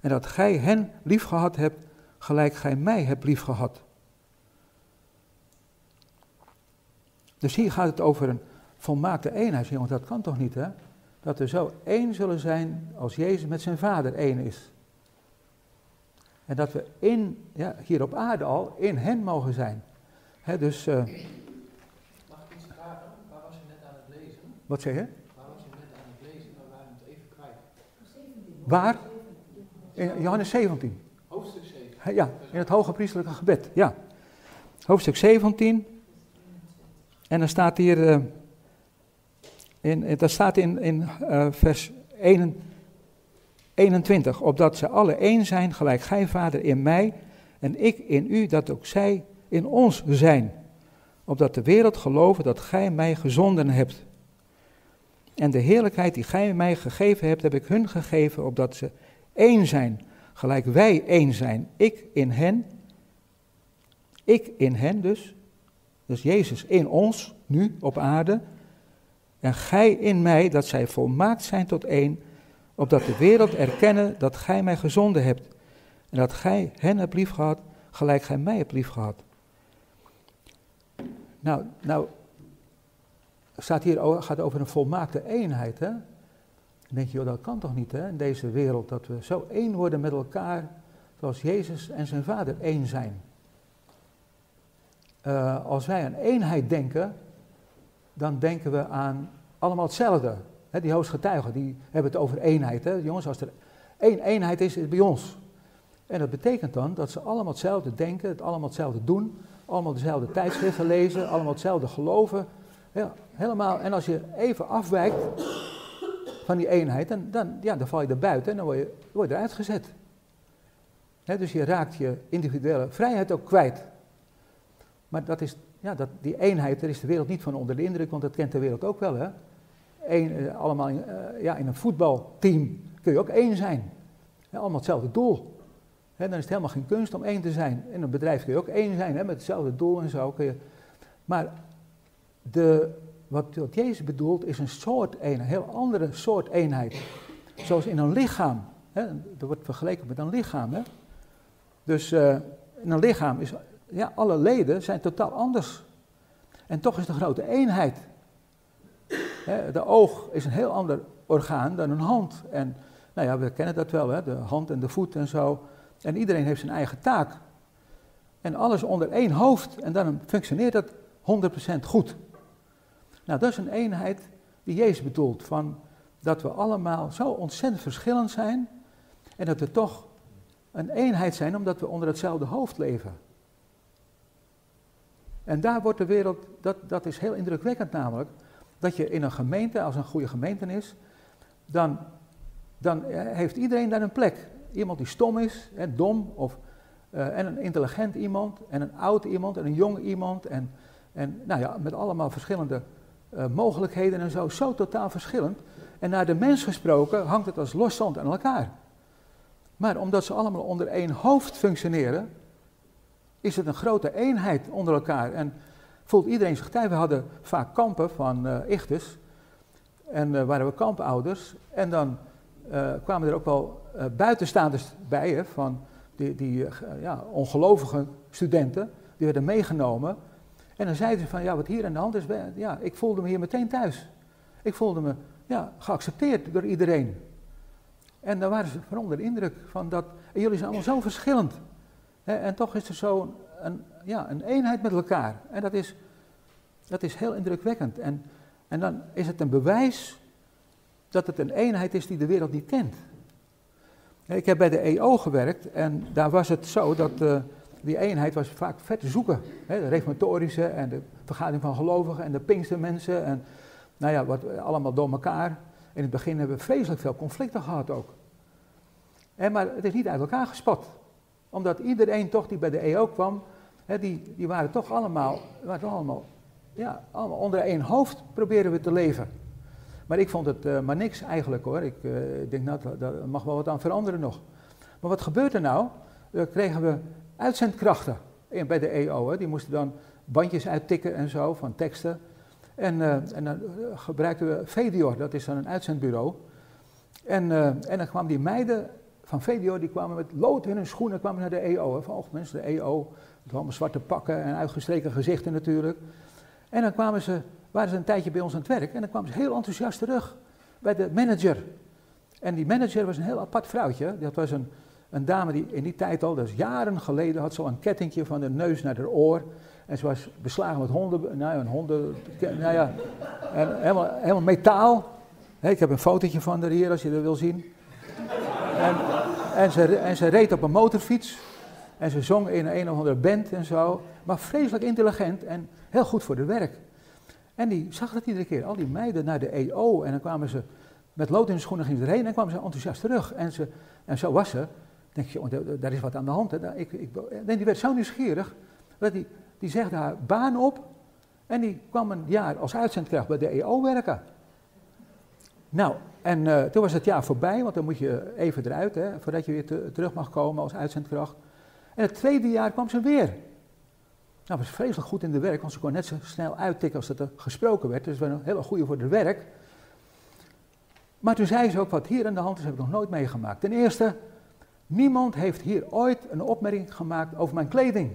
en dat gij hen liefgehad hebt gelijk gij mij hebt liefgehad. Dus hier gaat het over een volmaakte eenheid. Want dat kan toch niet, hè? Dat we zo één zullen zijn als Jezus met zijn vader één is. En dat we in, ja, hier op aarde al in hen mogen zijn. He, dus... Uh, Mag ik iets vragen? Waar was je net aan het lezen? Wat zeg je? Waar was je net aan het lezen? We waren het even kwijt. Waar? In Johannes 17. Hoofdstuk 17. Ja, in het hoge priestelijke gebed, ja. Hoofdstuk 17. En dan staat hier, uh, in, dat staat in, in uh, vers 1, 21, opdat ze alle één zijn, gelijk gij, Vader, in mij en ik in u, dat ook zij in ons zijn. Opdat de wereld geloven dat gij mij gezonden hebt. En de heerlijkheid die gij mij gegeven hebt, heb ik hun gegeven, opdat ze één zijn, gelijk wij één zijn. Ik in hen, ik in hen dus, dus Jezus in ons, nu op aarde, en gij in mij, dat zij volmaakt zijn tot één, opdat de wereld erkennen dat gij mij gezonden hebt, en dat gij hen hebt lief gehad, gelijk gij mij hebt lief gehad. Nou, nou staat hier, gaat over een volmaakte eenheid, hè? Dan denk je, dat kan toch niet, hè, in deze wereld, dat we zo één worden met elkaar, zoals Jezus en zijn Vader één zijn. Uh, als wij aan eenheid denken, dan denken we aan allemaal hetzelfde. He, die hoogstgetuigen, die hebben het over eenheid. Jongens, als er één eenheid is, is het bij ons. En dat betekent dan dat ze allemaal hetzelfde denken, het allemaal hetzelfde doen, allemaal dezelfde tijdschriften lezen, allemaal hetzelfde geloven. Ja, helemaal. En als je even afwijkt van die eenheid, dan, dan, ja, dan val je er buiten en dan word je, word je eruit gezet. dus je raakt je individuele vrijheid ook kwijt. Maar dat is, ja, dat, die eenheid, daar is de wereld niet van onder de indruk, want dat kent de wereld ook wel. Hè? Eén, eh, allemaal in, uh, ja, in een voetbalteam kun je ook één zijn. allemaal hetzelfde doel. dan is het helemaal geen kunst om één te zijn. In een bedrijf kun je ook één zijn, met hetzelfde doel en zo. Kun je, maar de, wat, wat Jezus bedoelt is een soort eenheid, een heel andere soort eenheid. Zoals in een lichaam. Hè, dat wordt vergeleken met een lichaam. Hè. Dus uh, in een lichaam is, ja, alle leden zijn totaal anders. En toch is een grote eenheid. De oog is een heel ander orgaan dan een hand. En nou ja, we kennen dat wel, hè, de hand en de voet en zo. En iedereen heeft zijn eigen taak. En alles onder één hoofd. En dan functioneert dat 100% goed. Nou, dat is een eenheid die Jezus bedoelt. Van dat we allemaal zo ontzettend verschillend zijn. En dat we toch een eenheid zijn omdat we onder hetzelfde hoofd leven. En daar wordt de wereld, dat, dat is heel indrukwekkend namelijk, dat je in een gemeente, als een goede gemeente is, dan, dan heeft iedereen daar een plek. Iemand die stom is, dom, of, uh, en een intelligent iemand, en een oud iemand, en een jong iemand, en, en nou ja, met allemaal verschillende uh, mogelijkheden en zo, zo totaal verschillend. En naar de mens gesproken hangt het als loszand aan elkaar. Maar omdat ze allemaal onder één hoofd functioneren, is het een grote eenheid onder elkaar. En voelt iedereen zich thuis. We hadden vaak kampen van uh, ichters. En uh, waren we kampouders. En dan uh, kwamen er ook wel buitenstaanders bij, van die, die ja, ongelovige studenten. Die werden meegenomen. En dan zeiden ze van, ja, wat hier aan de hand is, ja, ik voelde me hier meteen thuis. Ik voelde me ja, geaccepteerd door iedereen. En dan waren ze van onder de indruk van dat, en jullie zijn allemaal zo verschillend. En toch is er zo een, ja, een eenheid met elkaar. En dat is, dat is heel indrukwekkend. En, en dan is het een bewijs dat het een eenheid is die de wereld niet kent. Ik heb bij de EO gewerkt en daar was het zo dat uh, die eenheid was vaak vet zoeken. Hè, de reformatorische en de vergadering van gelovigen en de pinkstermensen en nou ja, wat allemaal door elkaar. In het begin hebben we vreselijk veel conflicten gehad ook. En, maar het is niet uit elkaar gespot omdat iedereen toch die bij de EO kwam, hè, die, die waren toch allemaal, waren allemaal, ja, allemaal onder één hoofd proberen we te leven. Maar ik vond het uh, maar niks eigenlijk hoor. Ik uh, denk, nou, daar mag wel wat aan veranderen nog. Maar wat gebeurt er nou? Uh, kregen we uitzendkrachten bij de EO. Hè. Die moesten dan bandjes uittikken en zo van teksten. En, en dan gebruikten we Vedior, dat is dan een uitzendbureau. En, en dan kwamen die meiden van VDO, die kwamen met lood in hun schoenen, kwamen naar de EO. Van, och de EO, met allemaal zwarte pakken en uitgestreken gezichten natuurlijk. En dan kwamen ze, waren ze een tijdje bij ons aan het werk en dan kwamen ze heel enthousiast terug bij de manager. En die manager was een heel apart vrouwtje. Dat was een, een dame die in die tijd al, is jaren geleden, had zo een kettingje van de neus naar de oor. En ze was beslagen met honden, nou ja, een honden, nou ja, en helemaal, helemaal metaal. ik heb een fotootje van haar hier als je dat wil zien. En, en, ze, en reed op een motorfiets. En ze zong in een of andere band en zo. Maar vreselijk intelligent en heel goed voor de werk. En die zag dat iedere keer. Al die meiden naar de EO. En dan kwamen ze met lood in de schoenen gingen ze erheen. En kwamen ze enthousiast terug. En, ze, en zo was ze. denk je, oh, daar is wat aan de hand. Hè. Ik, ik, die werd zo nieuwsgierig. Dat die, die zegde haar baan op. En die kwam een jaar als uitzendkracht bij de EO werken. Nou, en uh, toen was het jaar voorbij, want dan moet je even eruit, hè, voordat je weer terug mag komen als uitzendkracht. En het tweede jaar kwam ze weer. Nou, was vreselijk goed in de werk, want ze kon net zo snel uittikken als dat er gesproken werd. Dus was een hele goede voor de werk. Maar toen zei ze ook wat hier aan de hand is, heb ik nog nooit meegemaakt. Ten eerste, niemand heeft hier ooit een opmerking gemaakt over mijn kleding.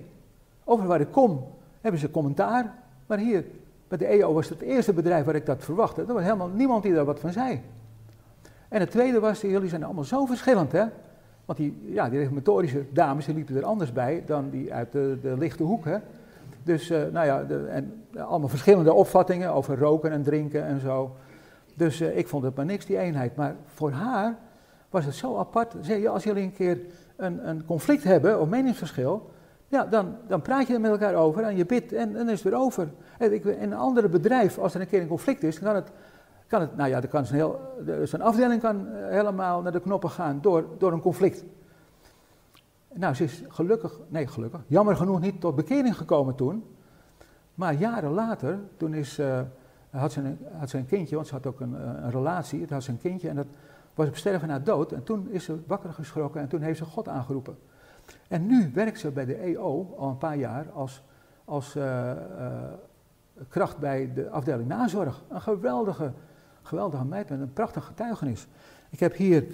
Over waar ik kom, hebben ze commentaar. Maar hier, bij de EO was het, eerste bedrijf waar ik dat verwachtte. Er was helemaal niemand die daar wat van zei. En het tweede was, jullie zijn allemaal zo verschillend, hè. Want die, ja, die reformatorische dames die liepen er anders bij dan die uit de, de lichte hoek. Hè? Dus uh, nou ja, de, en allemaal verschillende opvattingen over roken en drinken en zo. Dus uh, ik vond het maar niks, die eenheid. Maar voor haar was het zo apart. Als jullie een keer een, een conflict hebben of meningsverschil, ja, dan, dan praat je er met elkaar over en je bidt en dan is het weer over. En in een andere bedrijf, als er een keer een conflict is, dan kan het kan het, nou ja, dan kan heel, zijn afdeling kan eh, helemaal naar de knoppen gaan door, door een conflict. Nou, ze is gelukkig, nee gelukkig, jammer genoeg niet tot bekering gekomen toen. Maar jaren later, toen is, uh, had, ze een, had ze een kindje, want ze had ook een, eh, een relatie, het had ze een kindje en dat was op sterven na dood. En toen is ze wakker geschrokken en toen heeft ze God aangeroepen. En nu werkt ze bij de EO al een paar jaar als, als uh, kracht bij de afdeling nazorg. Een geweldige geweldige meid met een prachtig getuigenis. Ik heb hier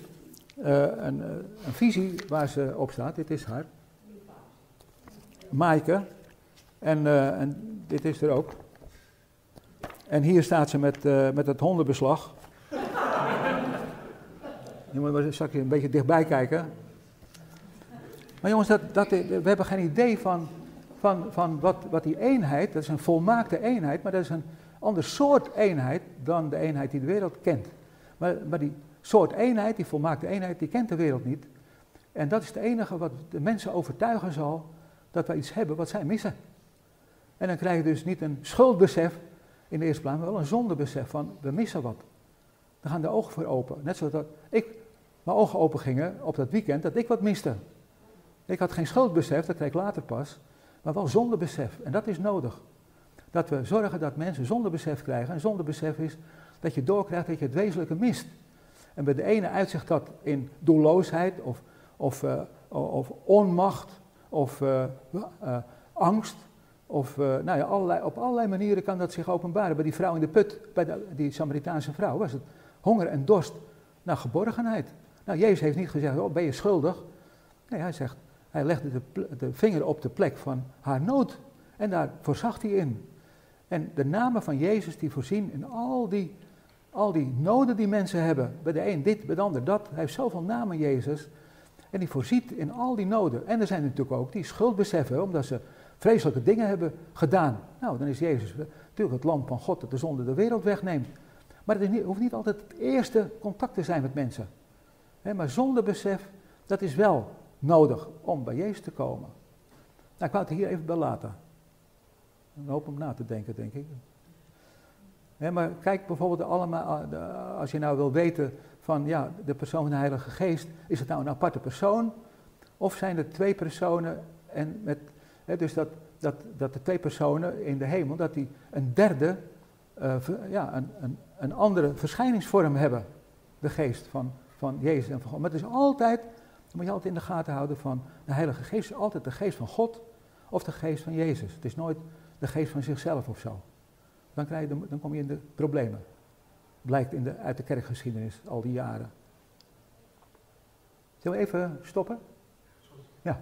uh, een, een, visie waar ze op staat. Dit is haar. Maaike. En, en dit is er ook. En hier staat ze met, met het hondenbeslag. [LAUGHS] Je moet maar een beetje dichtbij kijken. Maar jongens, dat, dat, we hebben geen idee van, van, van wat, wat die eenheid, dat is een volmaakte eenheid, maar dat is een, ander soort eenheid dan de eenheid die de wereld kent. Maar, maar die soort eenheid, die volmaakte eenheid, die kent de wereld niet. En dat is het enige wat de mensen overtuigen zal dat wij iets hebben wat zij missen. En dan krijg je dus niet een schuldbesef in de eerste plaats, maar wel een zondebesef van we missen wat. Dan gaan de ogen voor open. Net zoals dat ik, mijn ogen open gingen op dat weekend, dat ik wat miste. Ik had geen schuldbesef, dat kreeg ik later pas, maar wel zondebesef. En dat is nodig. Dat we zorgen dat mensen zonder besef krijgen. En zonder besef is dat je doorkrijgt dat je het wezenlijke mist. En bij de ene uitzicht dat in doelloosheid of, of, uh, of onmacht of uh, uh, angst. Of nou ja, allerlei, op allerlei manieren kan dat zich openbaren. Bij die vrouw in de put, bij die Samaritaanse vrouw, was het honger en dorst naar geborgenheid. Nou, Jezus heeft niet gezegd, oh, ben je schuldig? Nee, hij zegt, hij legde de, de vinger op de plek van haar nood. En daar voorzag hij in. En de namen van Jezus die voorzien in al die, al die noden die mensen hebben. Bij de een dit, bij de ander dat. Hij heeft zoveel namen, Jezus. En die voorziet in al die noden. En er zijn natuurlijk ook die schuld beseffen, omdat ze vreselijke dingen hebben gedaan. Nou, dan is Jezus natuurlijk het lam van God dat de zonde de wereld wegneemt. Maar het hoeft niet altijd het eerste contact te zijn met mensen. maar zonder besef, dat is wel nodig om bij Jezus te komen. Nou, ik wou het hier even bij laten. Een hoop om na te denken, denk ik. maar kijk bijvoorbeeld allemaal, eh, als je nou wil weten van ja, de persoon van de Heilige Geest, is het nou een aparte persoon? Of zijn er twee personen en met, dus dat, dat, dat de twee personen in de hemel, dat die een derde, uh, ja, een, een, een andere verschijningsvorm hebben. De geest van, van Jezus en van God. Maar het is altijd, dat moet je altijd in de gaten houden van, de Heilige Geest is altijd de geest van God of de geest van Jezus. Het is nooit de geest van zichzelf of zo. Dan, krijg je dan kom je in de problemen. Blijkt in de, uit de kerkgeschiedenis al die jaren. Zullen we even stoppen? Ja.